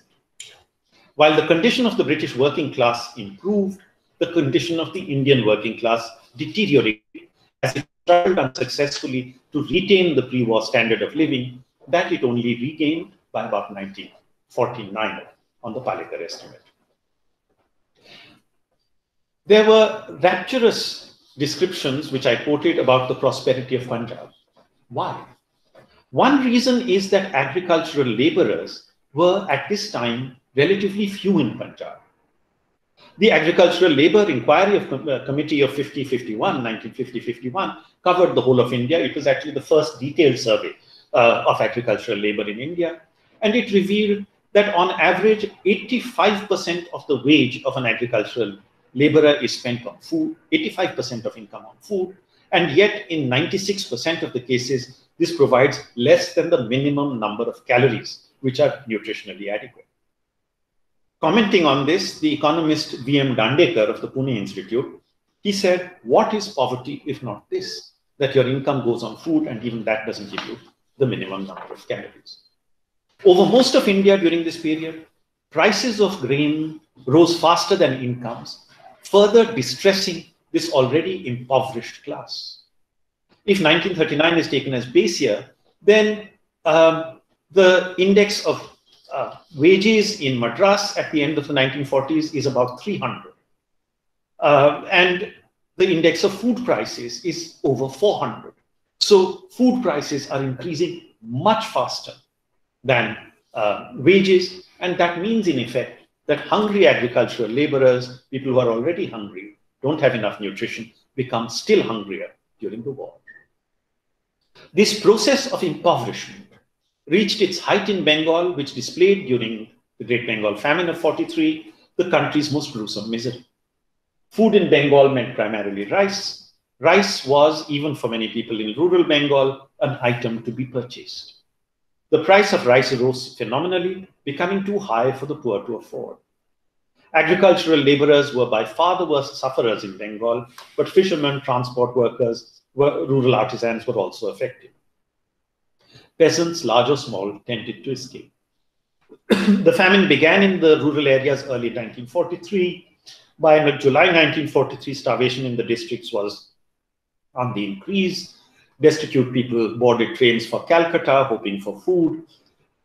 While the condition of the British working class improved, the condition of the Indian working class deteriorated as it struggled unsuccessfully to retain the pre-war standard of living that it only regained by about 1949 on the Palekar estimate. There were rapturous descriptions which I quoted about the prosperity of Punjab. Why? One reason is that agricultural laborers were at this time relatively few in Punjab. The Agricultural Labor Inquiry of uh, Committee of 5051, 1950-51, covered the whole of India. It was actually the first detailed survey uh, of agricultural labor in India. And it revealed that on average, 85% of the wage of an agricultural laborer is spent on food, 85% of income on food, and yet in 96% of the cases, this provides less than the minimum number of calories which are nutritionally adequate. Commenting on this, the economist V.M. Dandekar of the Pune Institute, he said, what is poverty if not this? That your income goes on food and even that doesn't give you the minimum number of calories. Over most of India during this period, prices of grain rose faster than incomes, further distressing this already impoverished class. If 1939 is taken as base year, then um, the index of uh, wages in Madras at the end of the 1940s is about 300. Uh, and the index of food prices is over 400. So food prices are increasing much faster than uh, wages. And that means, in effect, that hungry agricultural laborers, people who are already hungry, don't have enough nutrition, become still hungrier during the war. This process of impoverishment reached its height in Bengal, which displayed during the Great Bengal famine of 43 the country's most gruesome misery. Food in Bengal meant primarily rice. Rice was, even for many people in rural Bengal, an item to be purchased. The price of rice rose phenomenally, becoming too high for the poor to afford. Agricultural laborers were by far the worst sufferers in Bengal, but fishermen, transport workers, rural artisans were also affected. Peasants, large or small, tended to escape. [CLEARS THROAT] the famine began in the rural areas early 1943. By July 1943, starvation in the districts was on the increase. Destitute people boarded trains for Calcutta, hoping for food.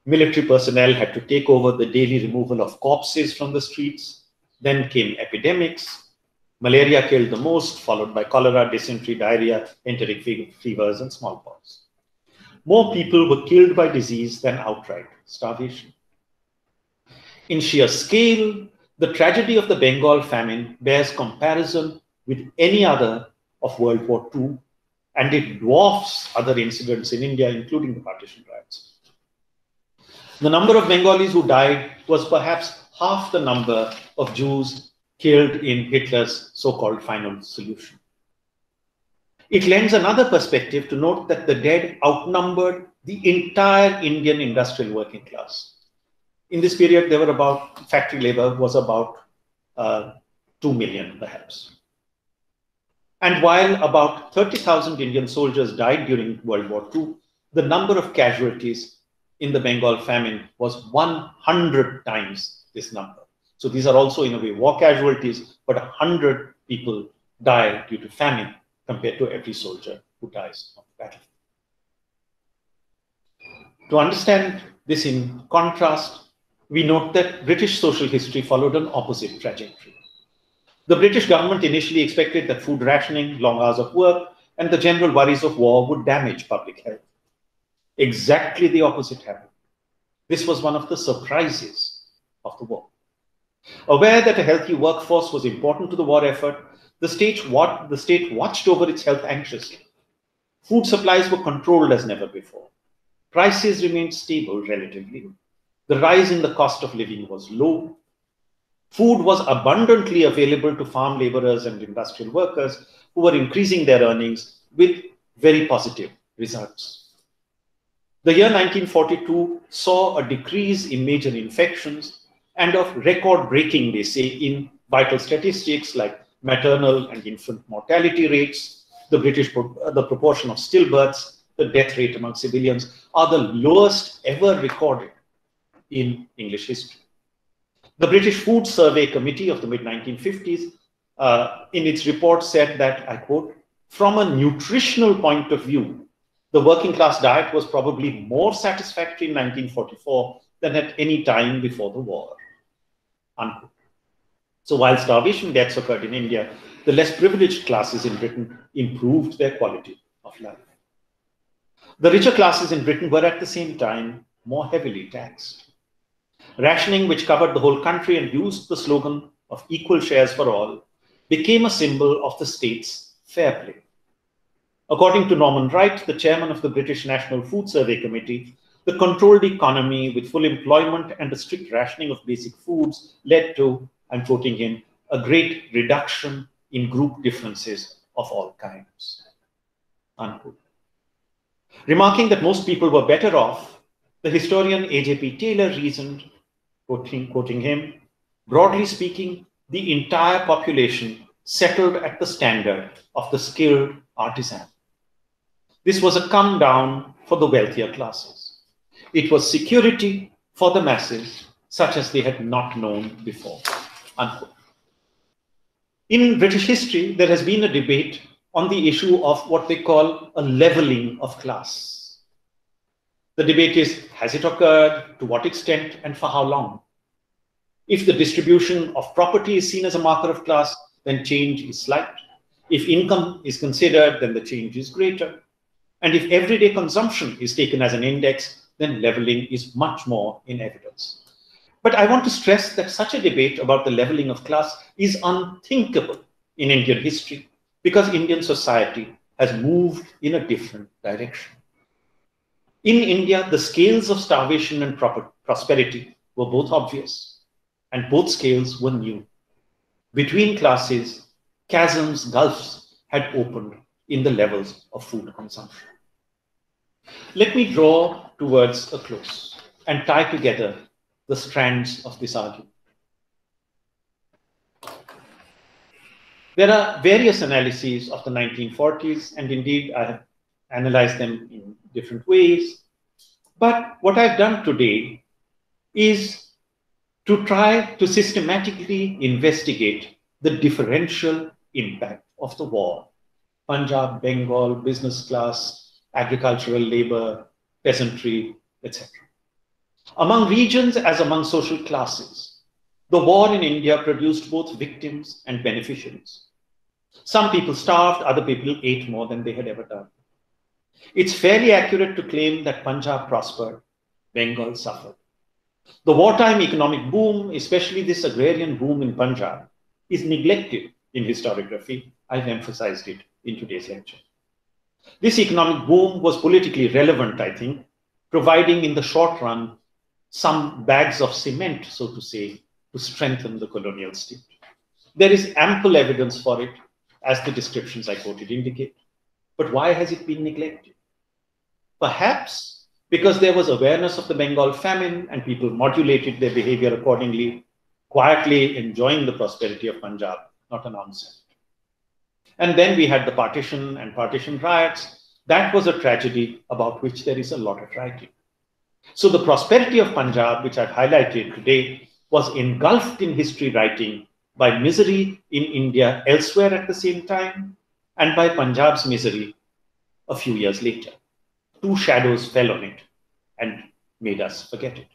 Military personnel had to take over the daily removal of corpses from the streets. Then came epidemics. Malaria killed the most, followed by cholera, dysentery, diarrhea, enteric fevers, and smallpox more people were killed by disease than outright starvation. In sheer scale, the tragedy of the Bengal famine bears comparison with any other of World War II, and it dwarfs other incidents in India, including the partition riots. The number of Bengalis who died was perhaps half the number of Jews killed in Hitler's so called final solution. It lends another perspective to note that the dead outnumbered the entire Indian industrial working class. In this period, there were about, factory labor was about uh, 2 million perhaps. And while about 30,000 Indian soldiers died during World War II, the number of casualties in the Bengal famine was 100 times this number. So these are also, in a way, war casualties, but 100 people die due to famine compared to every soldier who dies on the battlefield. To understand this in contrast, we note that British social history followed an opposite trajectory. The British government initially expected that food rationing, long hours of work, and the general worries of war would damage public health. Exactly the opposite happened. This was one of the surprises of the war. Aware that a healthy workforce was important to the war effort, the state, what, the state watched over its health anxiously. Food supplies were controlled as never before. Prices remained stable relatively. The rise in the cost of living was low. Food was abundantly available to farm laborers and industrial workers who were increasing their earnings with very positive results. The year 1942 saw a decrease in major infections and of record breaking, they say, in vital statistics like maternal and infant mortality rates, the British, the proportion of stillbirths the death rate among civilians are the lowest ever recorded in English history. The British Food Survey Committee of the mid 1950s, uh, in its report, said that, I quote, from a nutritional point of view, the working class diet was probably more satisfactory in 1944 than at any time before the war. Unquote. So while starvation deaths occurred in India, the less privileged classes in Britain improved their quality of life. The richer classes in Britain were at the same time more heavily taxed. Rationing, which covered the whole country and used the slogan of equal shares for all, became a symbol of the state's fair play. According to Norman Wright, the chairman of the British National Food Survey Committee, the controlled economy with full employment and a strict rationing of basic foods led to, I'm quoting him, a great reduction in group differences of all kinds. Unquote. Remarking that most people were better off, the historian A.J.P. Taylor reasoned, quoting, quoting him, broadly speaking, the entire population settled at the standard of the skilled artisan. This was a come down for the wealthier classes. It was security for the masses, such as they had not known before. Unquote. In British history, there has been a debate on the issue of what they call a leveling of class. The debate is has it occurred, to what extent, and for how long? If the distribution of property is seen as a marker of class, then change is slight. If income is considered, then the change is greater. And if everyday consumption is taken as an index, then leveling is much more in evidence. But I want to stress that such a debate about the leveling of class is unthinkable in Indian history because Indian society has moved in a different direction. In India, the scales of starvation and prosperity were both obvious, and both scales were new. Between classes, chasms, gulfs had opened in the levels of food consumption. Let me draw towards a close and tie together the strands of this argument. There are various analyses of the 1940s, and indeed I have analyzed them in different ways. But what I've done today is to try to systematically investigate the differential impact of the war. Punjab, Bengal, business class, agricultural labor, peasantry, etc. Among regions as among social classes, the war in India produced both victims and beneficiaries. Some people starved, other people ate more than they had ever done. It's fairly accurate to claim that Punjab prospered, Bengal suffered. The wartime economic boom, especially this agrarian boom in Punjab, is neglected in historiography. I've emphasized it in today's lecture. This economic boom was politically relevant, I think, providing in the short run some bags of cement, so to say, to strengthen the colonial state. There is ample evidence for it, as the descriptions I quoted indicate. But why has it been neglected? Perhaps because there was awareness of the Bengal famine and people modulated their behavior accordingly, quietly enjoying the prosperity of Punjab, not announcing it. And then we had the partition and partition riots. That was a tragedy about which there is a lot of writing. So the prosperity of Punjab, which I've highlighted today, was engulfed in history writing by misery in India elsewhere at the same time and by Punjab's misery a few years later. Two shadows fell on it and made us forget it.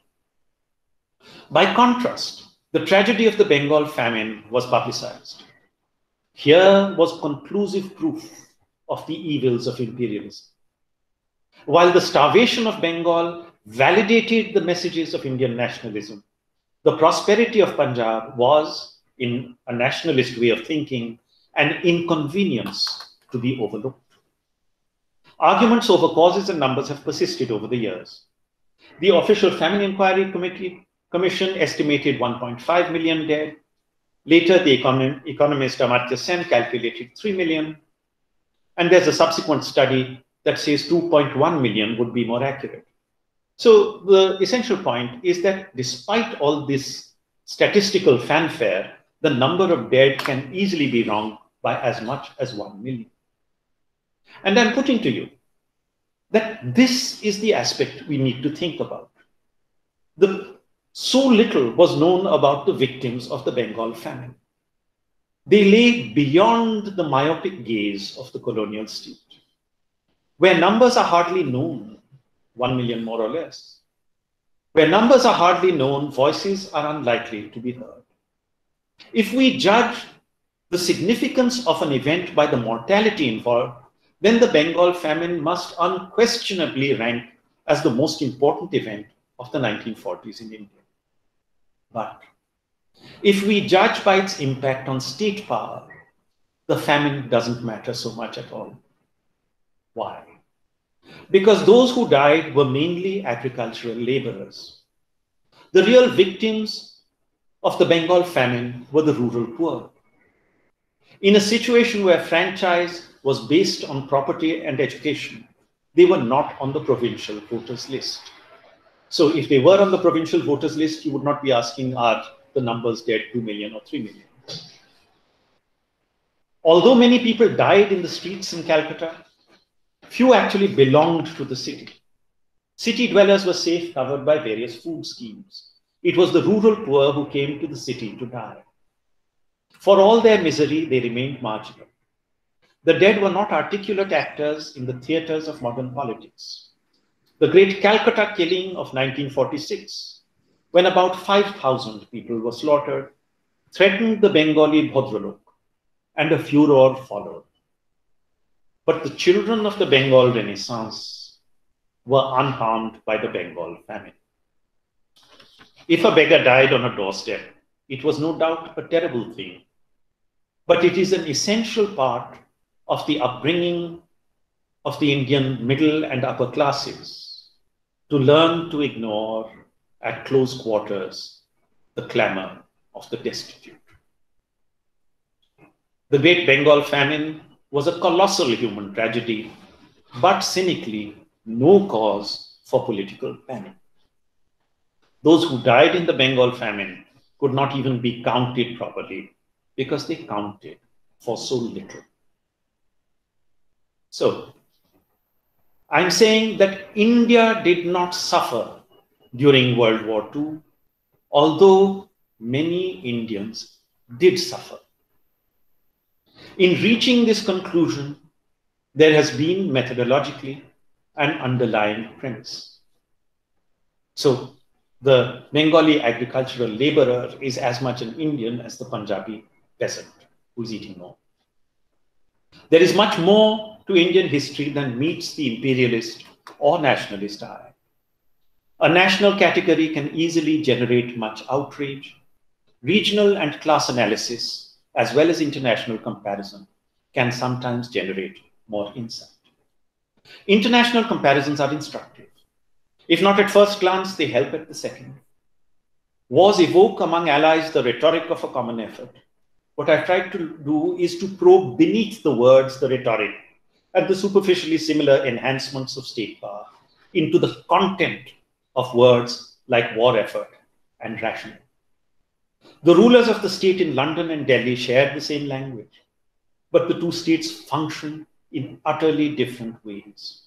By contrast, the tragedy of the Bengal famine was publicized. Here was conclusive proof of the evils of imperialism. While the starvation of Bengal validated the messages of Indian nationalism. The prosperity of Punjab was, in a nationalist way of thinking, an inconvenience to be overlooked. Arguments over causes and numbers have persisted over the years. The official Famine Inquiry Committee Commission estimated 1.5 million dead. Later, the econom economist Amartya Sen calculated 3 million. And there's a subsequent study that says 2.1 million would be more accurate. So the essential point is that despite all this statistical fanfare, the number of dead can easily be wrong by as much as 1 million. And I'm putting to you, that this is the aspect we need to think about. The, so little was known about the victims of the Bengal famine. They lay beyond the myopic gaze of the colonial state, where numbers are hardly known, one million more or less. Where numbers are hardly known, voices are unlikely to be heard. If we judge the significance of an event by the mortality involved, then the Bengal famine must unquestionably rank as the most important event of the 1940s in India. But if we judge by its impact on state power, the famine doesn't matter so much at all. Why? Because those who died were mainly agricultural laborers. The real victims of the Bengal famine were the rural poor. In a situation where franchise was based on property and education, they were not on the provincial voters list. So if they were on the provincial voters list, you would not be asking, are the numbers dead 2 million or 3 million? Although many people died in the streets in Calcutta, few actually belonged to the city. City dwellers were safe covered by various food schemes. It was the rural poor who came to the city to die. For all their misery, they remained marginal. The dead were not articulate actors in the theaters of modern politics. The great Calcutta killing of 1946, when about 5,000 people were slaughtered, threatened the Bengali Bhadralok, and a furor followed. But the children of the Bengal Renaissance were unharmed by the Bengal famine. If a beggar died on a doorstep, it was no doubt a terrible thing but it is an essential part of the upbringing of the Indian middle and upper classes to learn to ignore at close quarters the clamor of the destitute. The Great Bengal famine was a colossal human tragedy, but cynically, no cause for political panic. Those who died in the Bengal famine could not even be counted properly because they counted for so little. So, I'm saying that India did not suffer during World War II, although many Indians did suffer. In reaching this conclusion, there has been methodologically an underlying premise. So, the Bengali agricultural laborer is as much an Indian as the Punjabi peasant who's eating more. There is much more to Indian history than meets the imperialist or nationalist eye. A national category can easily generate much outrage. Regional and class analysis, as well as international comparison, can sometimes generate more insight. International comparisons are instructive. If not at first glance, they help at the second. Wars evoke among allies the rhetoric of a common effort what I've tried to do is to probe beneath the words, the rhetoric, and the superficially similar enhancements of state power into the content of words like war effort and rationing. The rulers of the state in London and Delhi shared the same language, but the two states function in utterly different ways.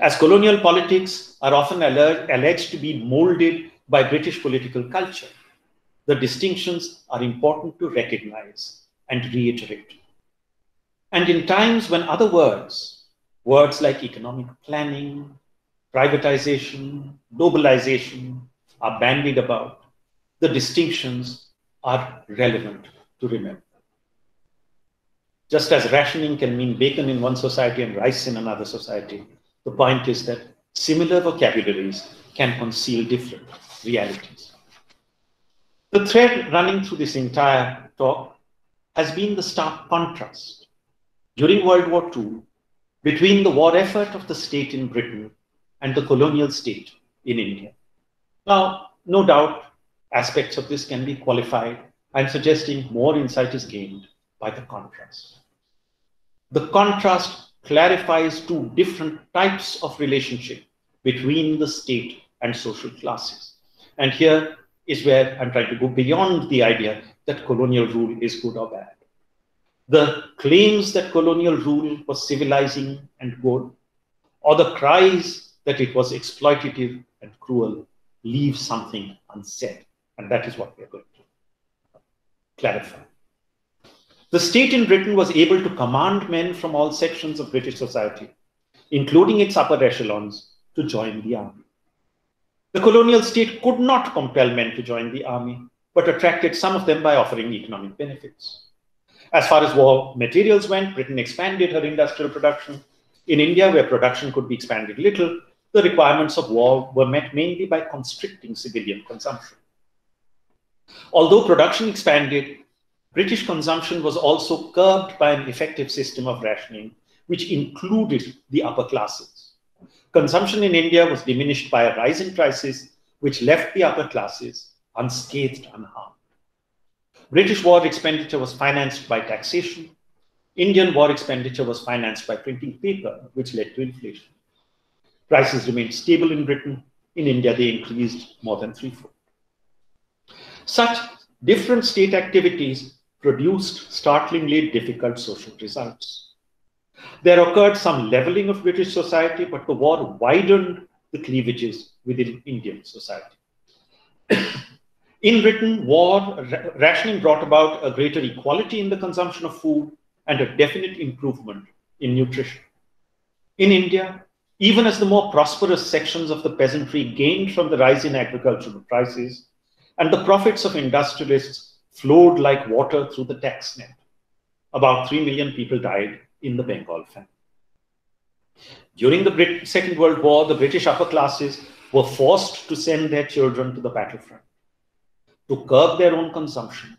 As colonial politics are often alleged to be molded by British political culture, the distinctions are important to recognize and reiterate. And in times when other words, words like economic planning, privatization, globalization, are bandied about, the distinctions are relevant to remember. Just as rationing can mean bacon in one society and rice in another society, the point is that similar vocabularies can conceal different realities. The thread running through this entire talk has been the stark contrast during World War II between the war effort of the state in Britain and the colonial state in India. Now, no doubt aspects of this can be qualified. I'm suggesting more insight is gained by the contrast. The contrast clarifies two different types of relationship between the state and social classes. And here is where I'm trying to go beyond the idea that colonial rule is good or bad. The claims that colonial rule was civilizing and good or the cries that it was exploitative and cruel leave something unsaid. And that is what we are going to clarify. The state in Britain was able to command men from all sections of British society, including its upper echelons, to join the army. The colonial state could not compel men to join the army, but attracted some of them by offering economic benefits. As far as war materials went, Britain expanded her industrial production. In India, where production could be expanded little, the requirements of war were met mainly by constricting civilian consumption. Although production expanded, British consumption was also curbed by an effective system of rationing, which included the upper classes. Consumption in India was diminished by a rise in prices, which left the upper classes unscathed, unharmed. British war expenditure was financed by taxation. Indian war expenditure was financed by printing paper, which led to inflation. Prices remained stable in Britain. In India, they increased more than threefold. Such different state activities produced startlingly difficult social results. There occurred some leveling of British society, but the war widened the cleavages within Indian society. [CLEARS THROAT] in Britain, war rationing brought about a greater equality in the consumption of food and a definite improvement in nutrition. In India, even as the more prosperous sections of the peasantry gained from the rise in agricultural prices, and the profits of industrialists flowed like water through the tax net. About 3 million people died in the Bengal famine. During the Brit Second World War, the British upper classes were forced to send their children to the battlefront, to curb their own consumption,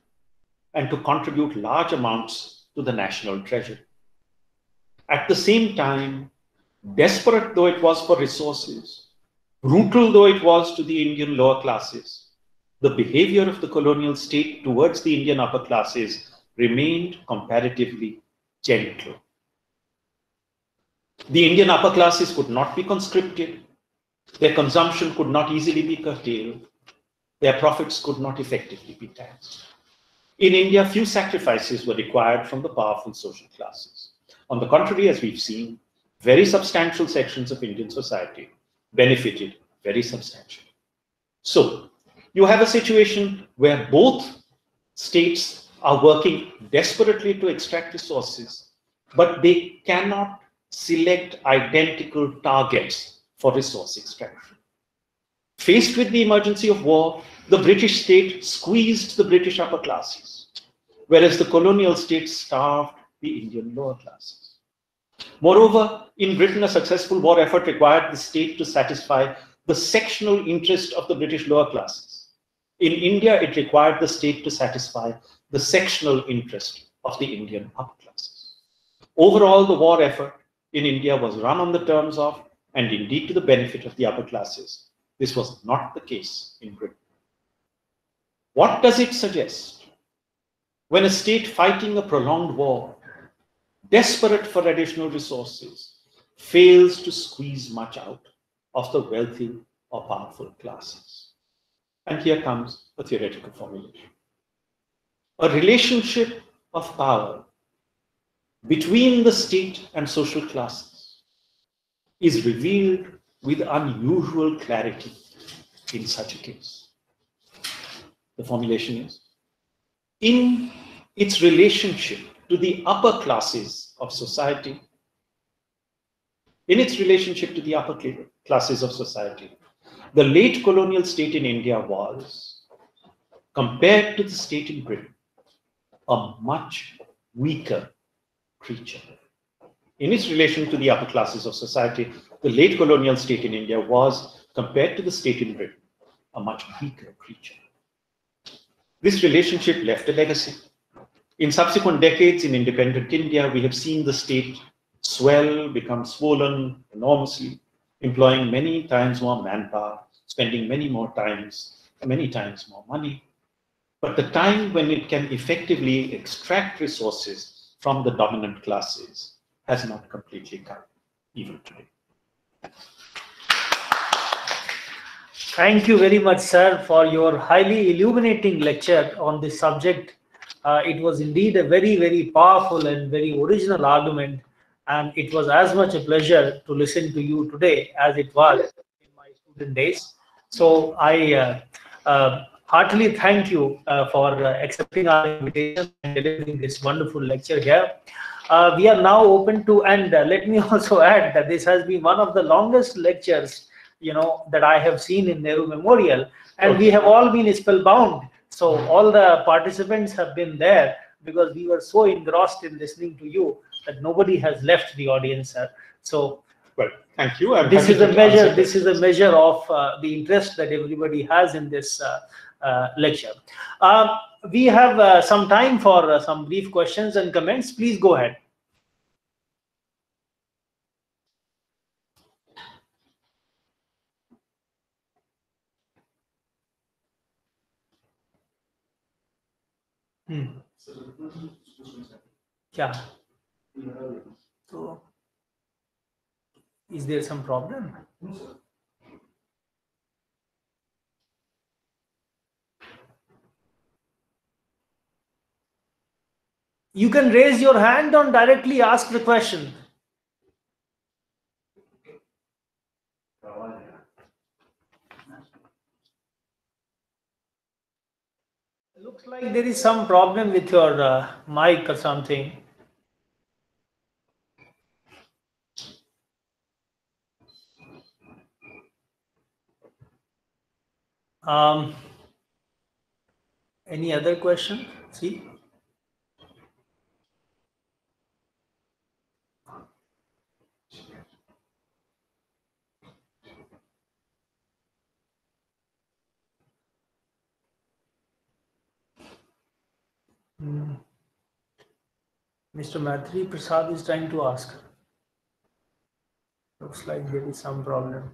and to contribute large amounts to the national treasury. At the same time, desperate though it was for resources, brutal though it was to the Indian lower classes, the behavior of the colonial state towards the Indian upper classes remained comparatively gentle. The Indian upper classes could not be conscripted, their consumption could not easily be curtailed, their profits could not effectively be taxed. In India, few sacrifices were required from the powerful social classes. On the contrary, as we've seen, very substantial sections of Indian society benefited very substantially. So, you have a situation where both states are working desperately to extract resources, but they cannot select identical targets for resource extraction. Faced with the emergency of war, the British state squeezed the British upper classes, whereas the colonial state starved the Indian lower classes. Moreover, in Britain, a successful war effort required the state to satisfy the sectional interest of the British lower classes in India, it required the state to satisfy the sectional interest of the Indian upper classes. Overall, the war effort in India was run on the terms of, and indeed to the benefit of the upper classes. This was not the case in Britain. What does it suggest? When a state fighting a prolonged war, desperate for additional resources, fails to squeeze much out of the wealthy or powerful classes. And here comes a theoretical formulation. A relationship of power between the state and social classes is revealed with unusual clarity in such a case. The formulation is in its relationship to the upper classes of society, in its relationship to the upper classes of society, the late colonial state in India was, compared to the state in Britain, a much weaker creature. In its relation to the upper classes of society, the late colonial state in India was, compared to the state in Britain, a much weaker creature. This relationship left a legacy. In subsequent decades in independent India, we have seen the state swell, become swollen enormously, employing many times more manpower, spending many more times, many times more money. But the time when it can effectively extract resources from the dominant classes has not completely come, even today. Thank you very much, sir, for your highly illuminating lecture on this subject. Uh, it was indeed a very, very powerful and very original argument and it was as much a pleasure to listen to you today as it was in my student days. So I uh, uh, heartily thank you uh, for uh, accepting our invitation and delivering this wonderful lecture here. Uh, we are now open to, and uh, let me [LAUGHS] also add that this has been one of the longest lectures, you know, that I have seen in Nehru Memorial, and we have all been spellbound. So all the participants have been there because we were so engrossed in listening to you that nobody has left the audience. Sir. So Well, thank you. I'm this is a measure. This is a measure of uh, the interest that everybody has in this uh, uh, lecture. Um, we have uh, some time for uh, some brief questions and comments. Please go ahead. Hmm. Yeah. So, is there some problem? You can raise your hand, don't directly ask the question. Looks like there is some problem with your uh, mic or something. Um, any other question? See? Hmm. Mr. Mathri Prasad is trying to ask. Looks like there is some problem.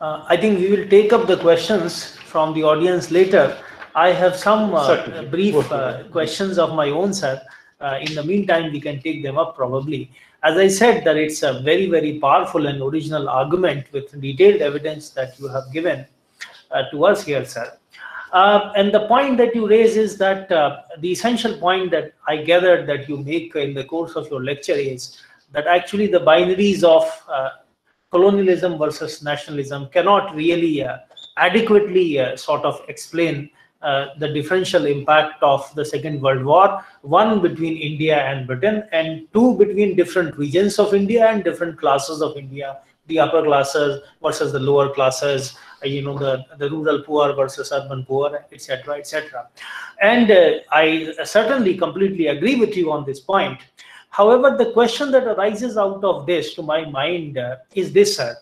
Uh, I think we will take up the questions from the audience later. I have some uh, brief uh, questions of my own, sir. Uh, in the meantime, we can take them up probably. As I said, that it's a very, very powerful and original argument with detailed evidence that you have given uh, to us here, sir. Uh, and the point that you raise is that uh, the essential point that I gathered that you make in the course of your lecture is that actually the binaries of uh, colonialism versus nationalism cannot really uh, adequately uh, sort of explain uh, the differential impact of the Second World War, one between India and Britain, and two between different regions of India and different classes of India, the upper classes versus the lower classes, you know, the, the rural poor versus urban poor, etc., etc. And uh, I certainly completely agree with you on this point. However, the question that arises out of this, to my mind, uh, is this, sir.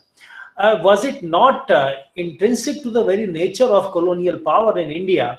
Uh, was it not uh, intrinsic to the very nature of colonial power in India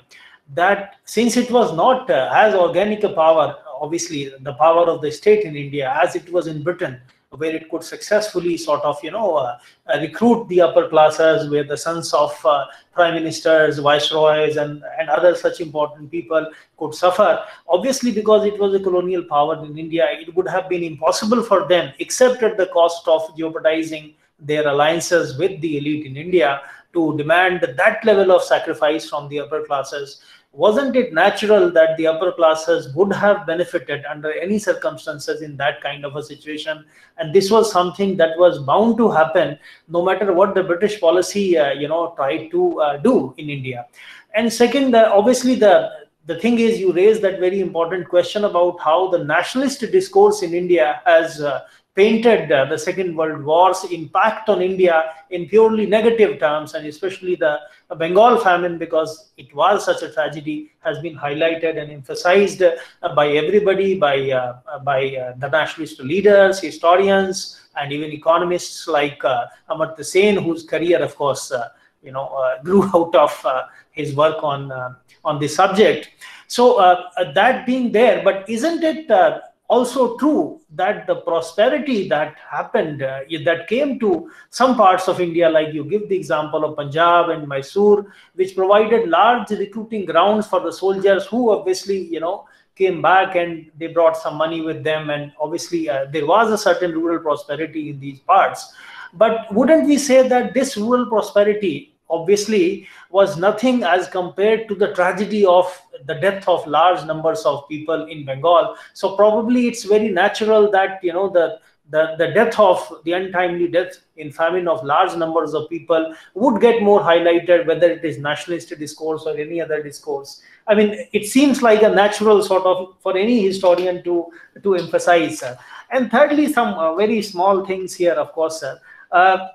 that since it was not uh, as organic a power, obviously the power of the state in India, as it was in Britain, where it could successfully sort of, you know, uh, uh, recruit the upper classes, where the sons of uh, prime ministers, viceroys, and, and other such important people could suffer. Obviously, because it was a colonial power in India, it would have been impossible for them, except at the cost of jeopardizing their alliances with the elite in India, to demand that level of sacrifice from the upper classes. Wasn't it natural that the upper classes would have benefited under any circumstances in that kind of a situation? And this was something that was bound to happen, no matter what the British policy, uh, you know, tried to uh, do in India. And second, uh, obviously, the the thing is, you raised that very important question about how the nationalist discourse in India has uh, painted uh, the Second World War's impact on India in purely negative terms, and especially the Bengal famine, because it was such a tragedy, has been highlighted and emphasized uh, by everybody, by uh, by uh, the nationalist leaders, historians, and even economists like uh, Amartya Sen, whose career, of course, uh, you know, uh, [LAUGHS] grew out of uh, his work on uh, on this subject. So uh, uh, that being there, but isn't it uh, also true that the prosperity that happened, uh, that came to some parts of India, like you give the example of Punjab and Mysore, which provided large recruiting grounds for the soldiers who obviously, you know, came back and they brought some money with them. And obviously, uh, there was a certain rural prosperity in these parts. But wouldn't we say that this rural prosperity obviously was nothing as compared to the tragedy of the death of large numbers of people in bengal so probably it's very natural that you know the the, the death of the untimely death in famine of large numbers of people would get more highlighted, whether it is nationalist discourse or any other discourse. I mean, it seems like a natural sort of for any historian to to emphasize. And thirdly, some uh, very small things here, of course. Uh,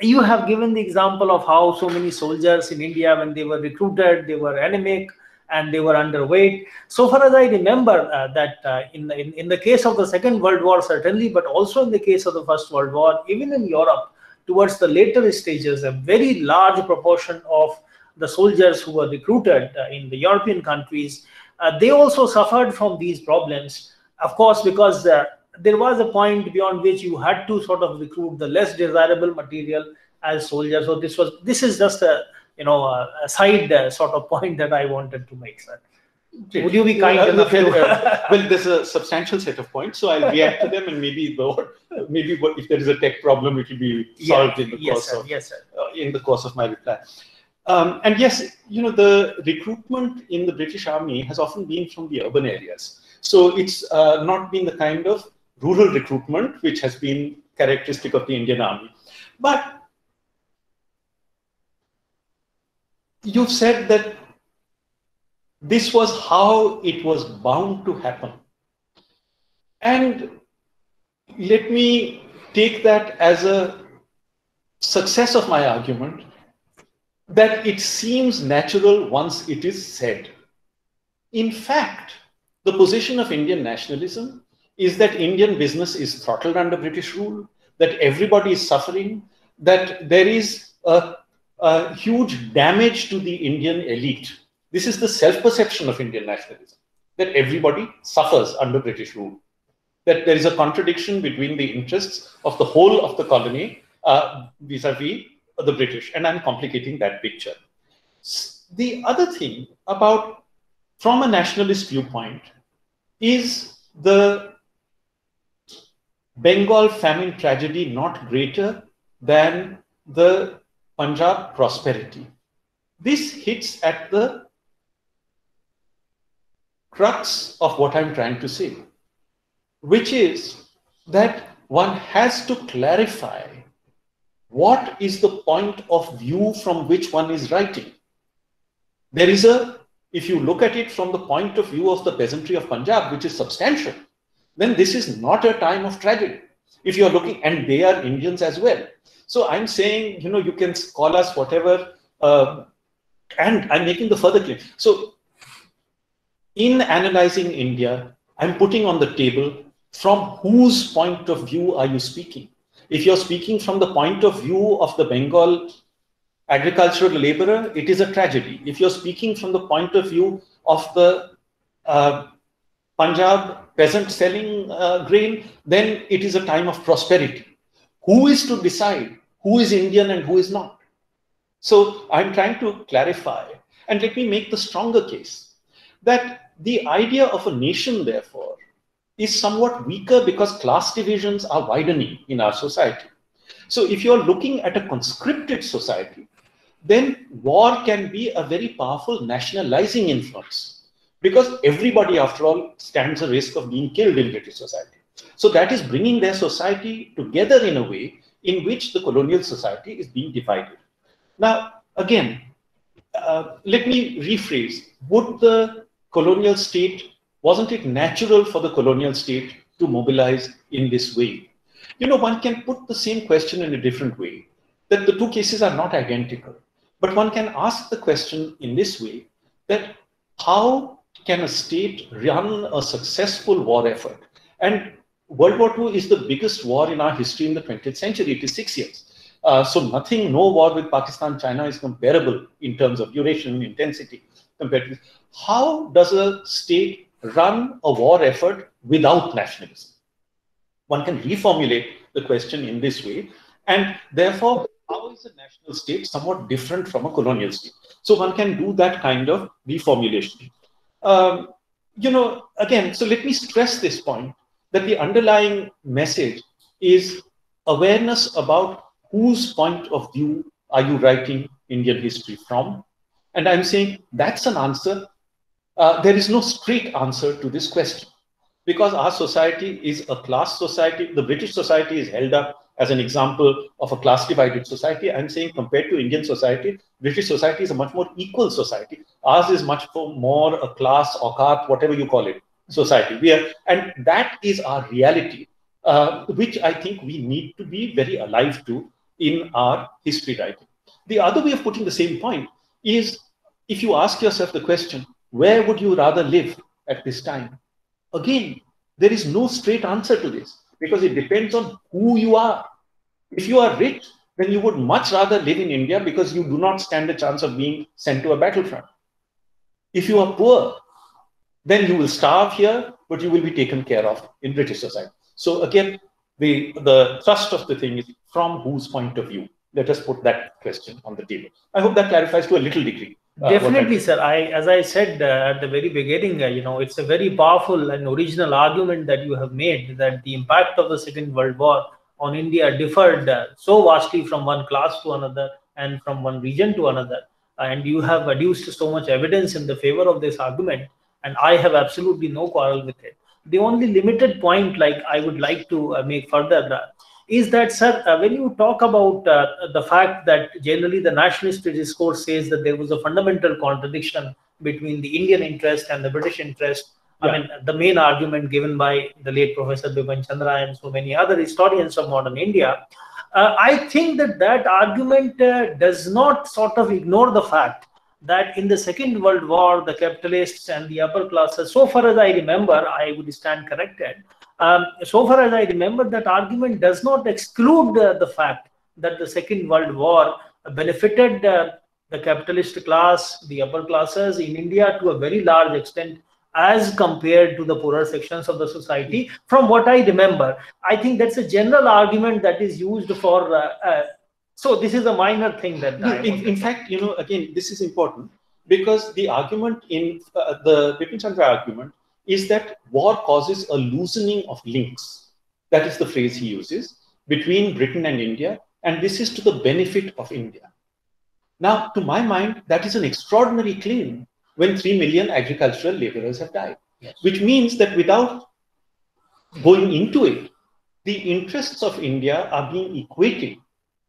you have given the example of how so many soldiers in India, when they were recruited, they were anemic and they were underweight. So far as I remember, uh, that uh, in, in, in the case of the Second World War, certainly, but also in the case of the First World War, even in Europe, towards the later stages, a very large proportion of the soldiers who were recruited uh, in the European countries, uh, they also suffered from these problems. Of course, because there was a point beyond which you had to sort of recruit the less desirable material as soldiers. So this was this is just a you know a, a side uh, sort of [LAUGHS] point that I wanted to make, sir. Would you be kind Uh, enough well, to? uh, [LAUGHS] well, there's a substantial set of points, so I'll react to them, and maybe the maybe what- if there is a tech problem, it will be solved in the yes, course sir. of Yes, sir. uh, in the course of my reply. Um, and yes, you know, the recruitment in the British Army has often been from the urban areas. So it's uh, not been the kind of rural recruitment which has been characteristic of the Indian Army. But you've said that this was how it was bound to happen. And let me take that as a success of my argument that it seems natural once it is said. In fact, the position of Indian nationalism is that Indian business is throttled under British rule, that everybody is suffering, that there is a, a huge damage to the Indian elite. This is the self perception of Indian nationalism, that everybody suffers under British rule, that there is a contradiction between the interests of the whole of the colony vis a vis the British, and I'm complicating that picture. The other thing about, from a nationalist viewpoint, is the Bengal famine tragedy not greater than the Punjab prosperity? This hits at the crux of what I'm trying to say, which is that one has to clarify what is the point of view from which one is writing. There is a, if you look at it from the point of view of the peasantry of Punjab, which is substantial, then this is not a time of tragedy. If you are looking, and they are Indians as well. So I'm saying, you know, you can call us whatever, uh, and I'm making the further claim. So in analyzing India, I'm putting on the table from whose point of view are you speaking? If you're speaking from the point of view of the Bengal agricultural laborer, it is a tragedy. If you're speaking from the point of view of the uh, Punjab peasant selling uh, grain, then it is a time of prosperity. Who is to decide who is Indian and who is not? So I'm trying to clarify, and let me make the stronger case that the idea of a nation, therefore, is somewhat weaker because class divisions are widening in our society. So if you're looking at a conscripted society, then war can be a very powerful nationalizing influence because everybody, after all, stands a risk of being killed in British society. So that is bringing their society together in a way in which the colonial society is being divided. Now, again, uh, let me rephrase. Would the colonial state, wasn't it natural for the colonial state to mobilize in this way? You know, one can put the same question in a different way, that the two cases are not identical. But one can ask the question in this way that how can a state run a successful war effort? And World War II is the biggest war in our history in the 20th century. It is six years. Uh, so nothing, no war with Pakistan, China is comparable in terms of duration, and intensity compared to this. How does a state run a war effort without nationalism? One can reformulate the question in this way. And therefore, how is a national state somewhat different from a colonial state? So one can do that kind of reformulation. Um, you know, again, so let me stress this point that the underlying message is awareness about whose point of view are you writing Indian history from? And I'm saying that's an answer. Uh, there is no straight answer to this question because our society is a class society. The British society is held up as an example of a class divided society. I'm saying compared to Indian society, British society is a much more equal society. Ours is much more a class, or caste, whatever you call it, society. We are, and that is our reality, uh, which I think we need to be very alive to in our history writing. The other way of putting the same point is if you ask yourself the question, where would you rather live at this time? Again, there is no straight answer to this because it depends on who you are. If you are rich, then you would much rather live in India because you do not stand a chance of being sent to a battlefront. If you are poor, then you will starve here, but you will be taken care of in British society. So again, the, the thrust of the thing is from whose point of view? Let us put that question on the table. I hope that clarifies to a little degree. Uh, Definitely, sir. I, as I said uh, at the very beginning, uh, you know, it's a very powerful and original argument that you have made that the impact of the Second World War on India differed uh, so vastly from one class to another and from one region to another. And you have adduced so much evidence in the favor of this argument, and I have absolutely no quarrel with it. The only limited point, like I would like to uh, make further, is that, sir, uh, when you talk about uh, the fact that generally the nationalist discourse says that there was a fundamental contradiction between the Indian interest and the British interest, yeah. I mean, the main argument given by the late Professor Bipin Chandra and so many other historians of modern India, uh, I think that that argument uh, does not sort of ignore the fact that in the Second World War, the capitalists and the upper classes, so far as I remember, I would stand corrected, um, so far as I remember, that argument does not exclude uh, the fact that the Second World War benefited uh, the capitalist class, the upper classes in India to a very large extent as compared to the poorer sections of the society. From what I remember, I think that's a general argument that is used for. Uh, uh so this is a minor thing that. in, in fact, you know, again, this is important because the argument in uh, the Bipin Chandra argument is that war causes a loosening of links. That is the phrase he uses between Britain and India, and this is to the benefit of India. Now, to my mind, that is an extraordinary claim when 3 million agricultural laborers have died, yes. which means that without going into it, the interests of India are being equated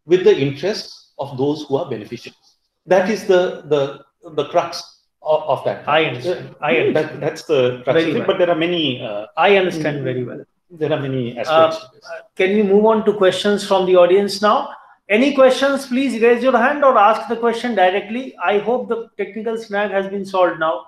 with the interests of those who are beneficiaries. That is the, the, the crux of, of that. I understand. I understand. That, that's the very well. but there are many. Uh, I understand very well. There are many aspects. Uh, can we move on to questions from the audience now? Any questions, please raise your hand or ask the question directly. I hope the technical snag has been solved now.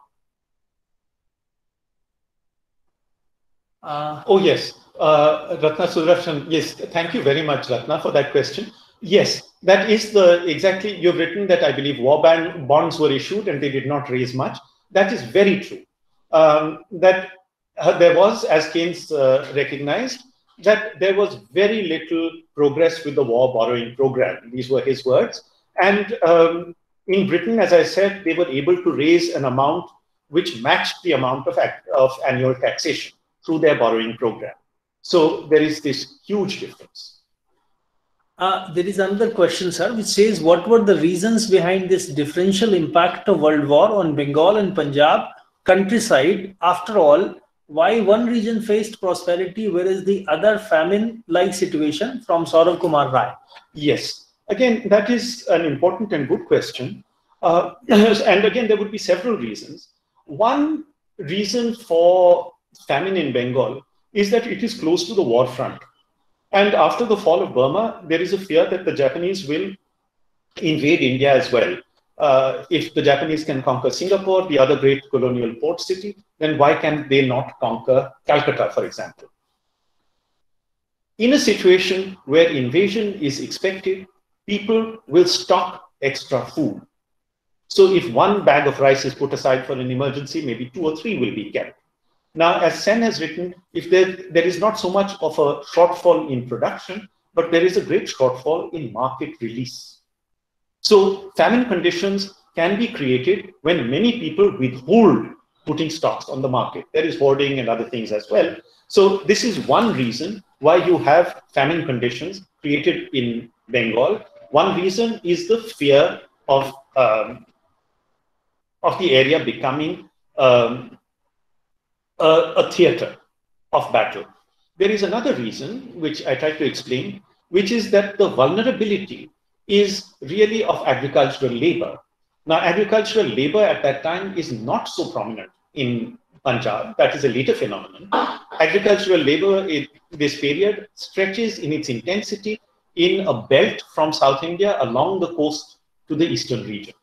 Uh, oh, yes. Uh, Ratna Sudarshan, yes, thank you very much, Ratna, for that question. Yes, that is the exactly you've written that I believe war ban, bonds were issued and they did not raise much. That is very true. Um, that uh, there was, as Keynes uh, recognized, that there was very little progress with the war borrowing program. These were his words. And um, in Britain, as I said, they were able to raise an amount which matched the amount of, of annual taxation through their borrowing program. So there is this huge difference. Uh, there is another question, sir, which says, what were the reasons behind this differential impact of World War on Bengal and Punjab countryside? After all, why one region faced prosperity, whereas the other famine-like situation from Saurav Kumar Rai? Yes. Again, that is an important and good question. Uh, [CLEARS THROAT] and again, there would be several reasons. One reason for famine in Bengal is that it is close to the war front. And after the fall of Burma, there is a fear that the Japanese will invade India as well. Uh, if the Japanese can conquer Singapore, the other great colonial port city, then why can they not conquer Calcutta, for example? In a situation where invasion is expected, people will stock extra food. So if one bag of rice is put aside for an emergency, maybe two or three will be kept. Now, as Sen has written, if there, there is not so much of a shortfall in production, but there is a great shortfall in market release. So famine conditions can be created when many people withhold putting stocks on the market. There is hoarding and other things as well. So this is one reason why you have famine conditions created in Bengal. One reason is the fear of um, of the area becoming um, a, a theater of battle. There is another reason, which I try to explain, which is that the vulnerability is really of agricultural labor. Now, agricultural labor at that time is not so prominent in Punjab. That is a later phenomenon. Agricultural labor in this period stretches in its intensity in a belt from South India along the coast to the eastern region.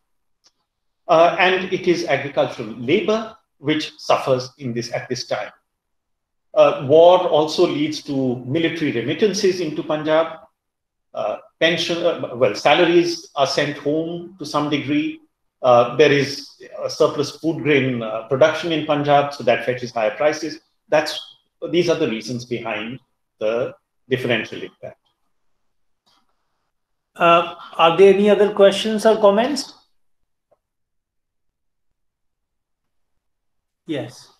Uh, and it is agricultural labor which suffers in this at this time. Uh, war also leads to military remittances into Punjab. Uh, pension, uh, well, salaries are sent home to some degree. Uh, there is surplus food grain uh, production in Punjab, so that fetches higher prices. That's these are the reasons behind the differential impact. Uh, are there any other questions or comments? Yes.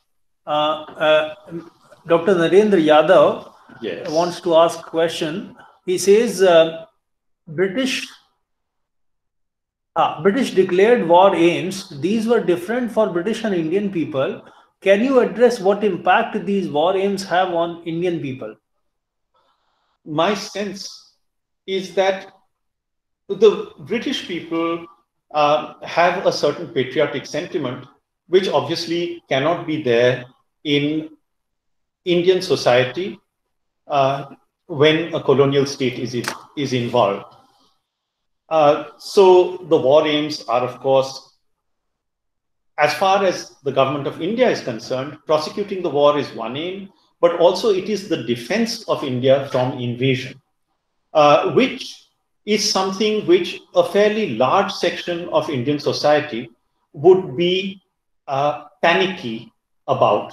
Dr. Narendra Yadav yes. wants to ask a question. He says uh, British uh, British declared war aims. These were different for British and Indian people. Can you address what impact these war aims have on Indian people? My sense is that the British people uh, have a certain patriotic sentiment, which obviously cannot be there in Indian society uh, when a colonial state is, is involved. Uh, so the war aims are, of course, as far as the government of India is concerned, prosecuting the war is one aim, but also it is the defense of India from invasion, uh, which is something which a fairly large section of Indian society would be uh, panicky about.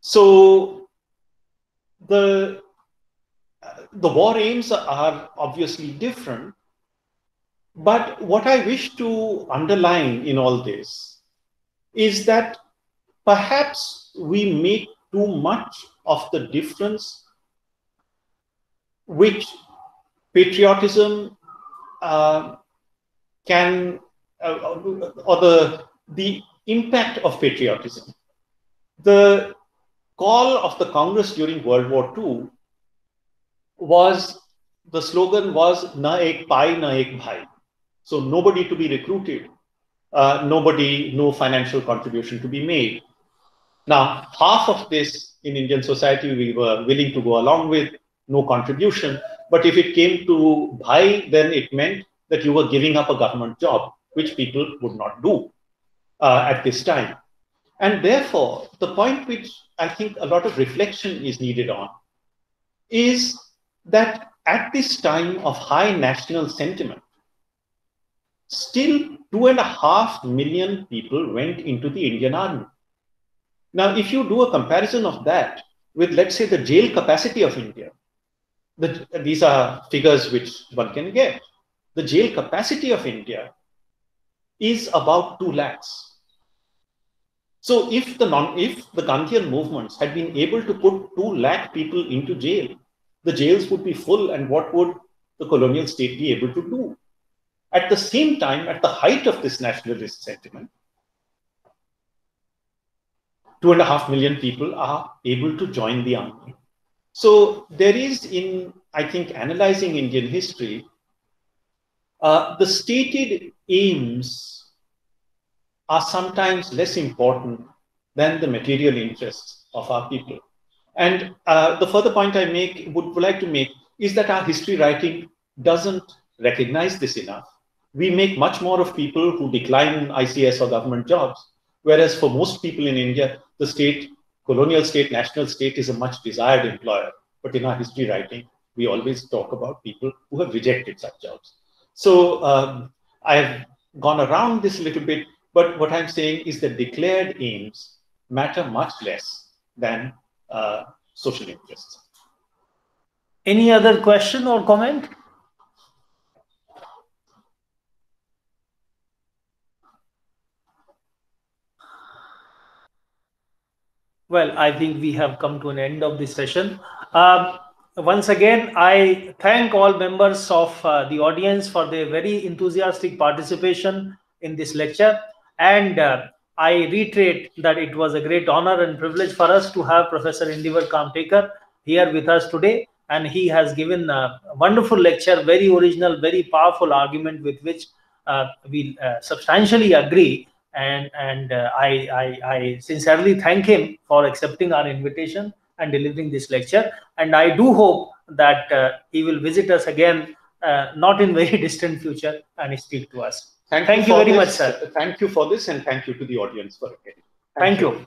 So the the war aims are obviously different but what i wish to underline in all this is that perhaps we make too much of the difference which patriotism uh, can uh, or the the impact of patriotism the call of the Congress during World War II was the slogan was Na ek pai, na ek bhai. So nobody to be recruited, uh, nobody, no financial contribution to be made. Now, half of this in Indian society we were willing to go along with, no contribution. But if it came to bhai, then it meant that you were giving up a government job, which people would not do uh, at this time. And therefore, the point which I think a lot of reflection is needed on is that at this time of high national sentiment, still two and a half million people went into the Indian army. Now, if you do a comparison of that with, let's say, the jail capacity of India, the, these are figures which one can get. The jail capacity of India is about 2 lakhs. So if the non, if the Gandhian movements had been able to put two lakh people into jail, the jails would be full, and what would the colonial state be able to do? At the same time, at the height of this nationalist sentiment, two and a half million people are able to join the army. So there is, in I think, analyzing Indian history, uh, the stated aims are sometimes less important than the material interests of our people. And uh, the further point I make would, would like to make is that our history writing doesn't recognize this enough. We make much more of people who decline ICS or government jobs, whereas for most people in India, the state, colonial state, national state is a much desired employer. But in our history writing, we always talk about people who have rejected such jobs. So um, I've gone around this a little bit but what I'm saying is that declared aims matter much less than uh, social interests. Any other question or comment? Well, I think we have come to an end of this session. Um, once again, I thank all members of uh, the audience for their very enthusiastic participation in this lecture. And uh, I reiterate that it was a great honor and privilege for us to have Professor Indivar Kamtekar here with us today. And he has given a wonderful lecture, very original, very powerful argument with which uh, we uh, substantially agree. And, and uh, I, I, I sincerely thank him for accepting our invitation and delivering this lecture. And I do hope that uh, he will visit us again, uh, not in very [LAUGHS] distant future, and speak to us. Thank, Thank you for very much, sir. Thank you for this, and thank you to the audience for attending. Thank you.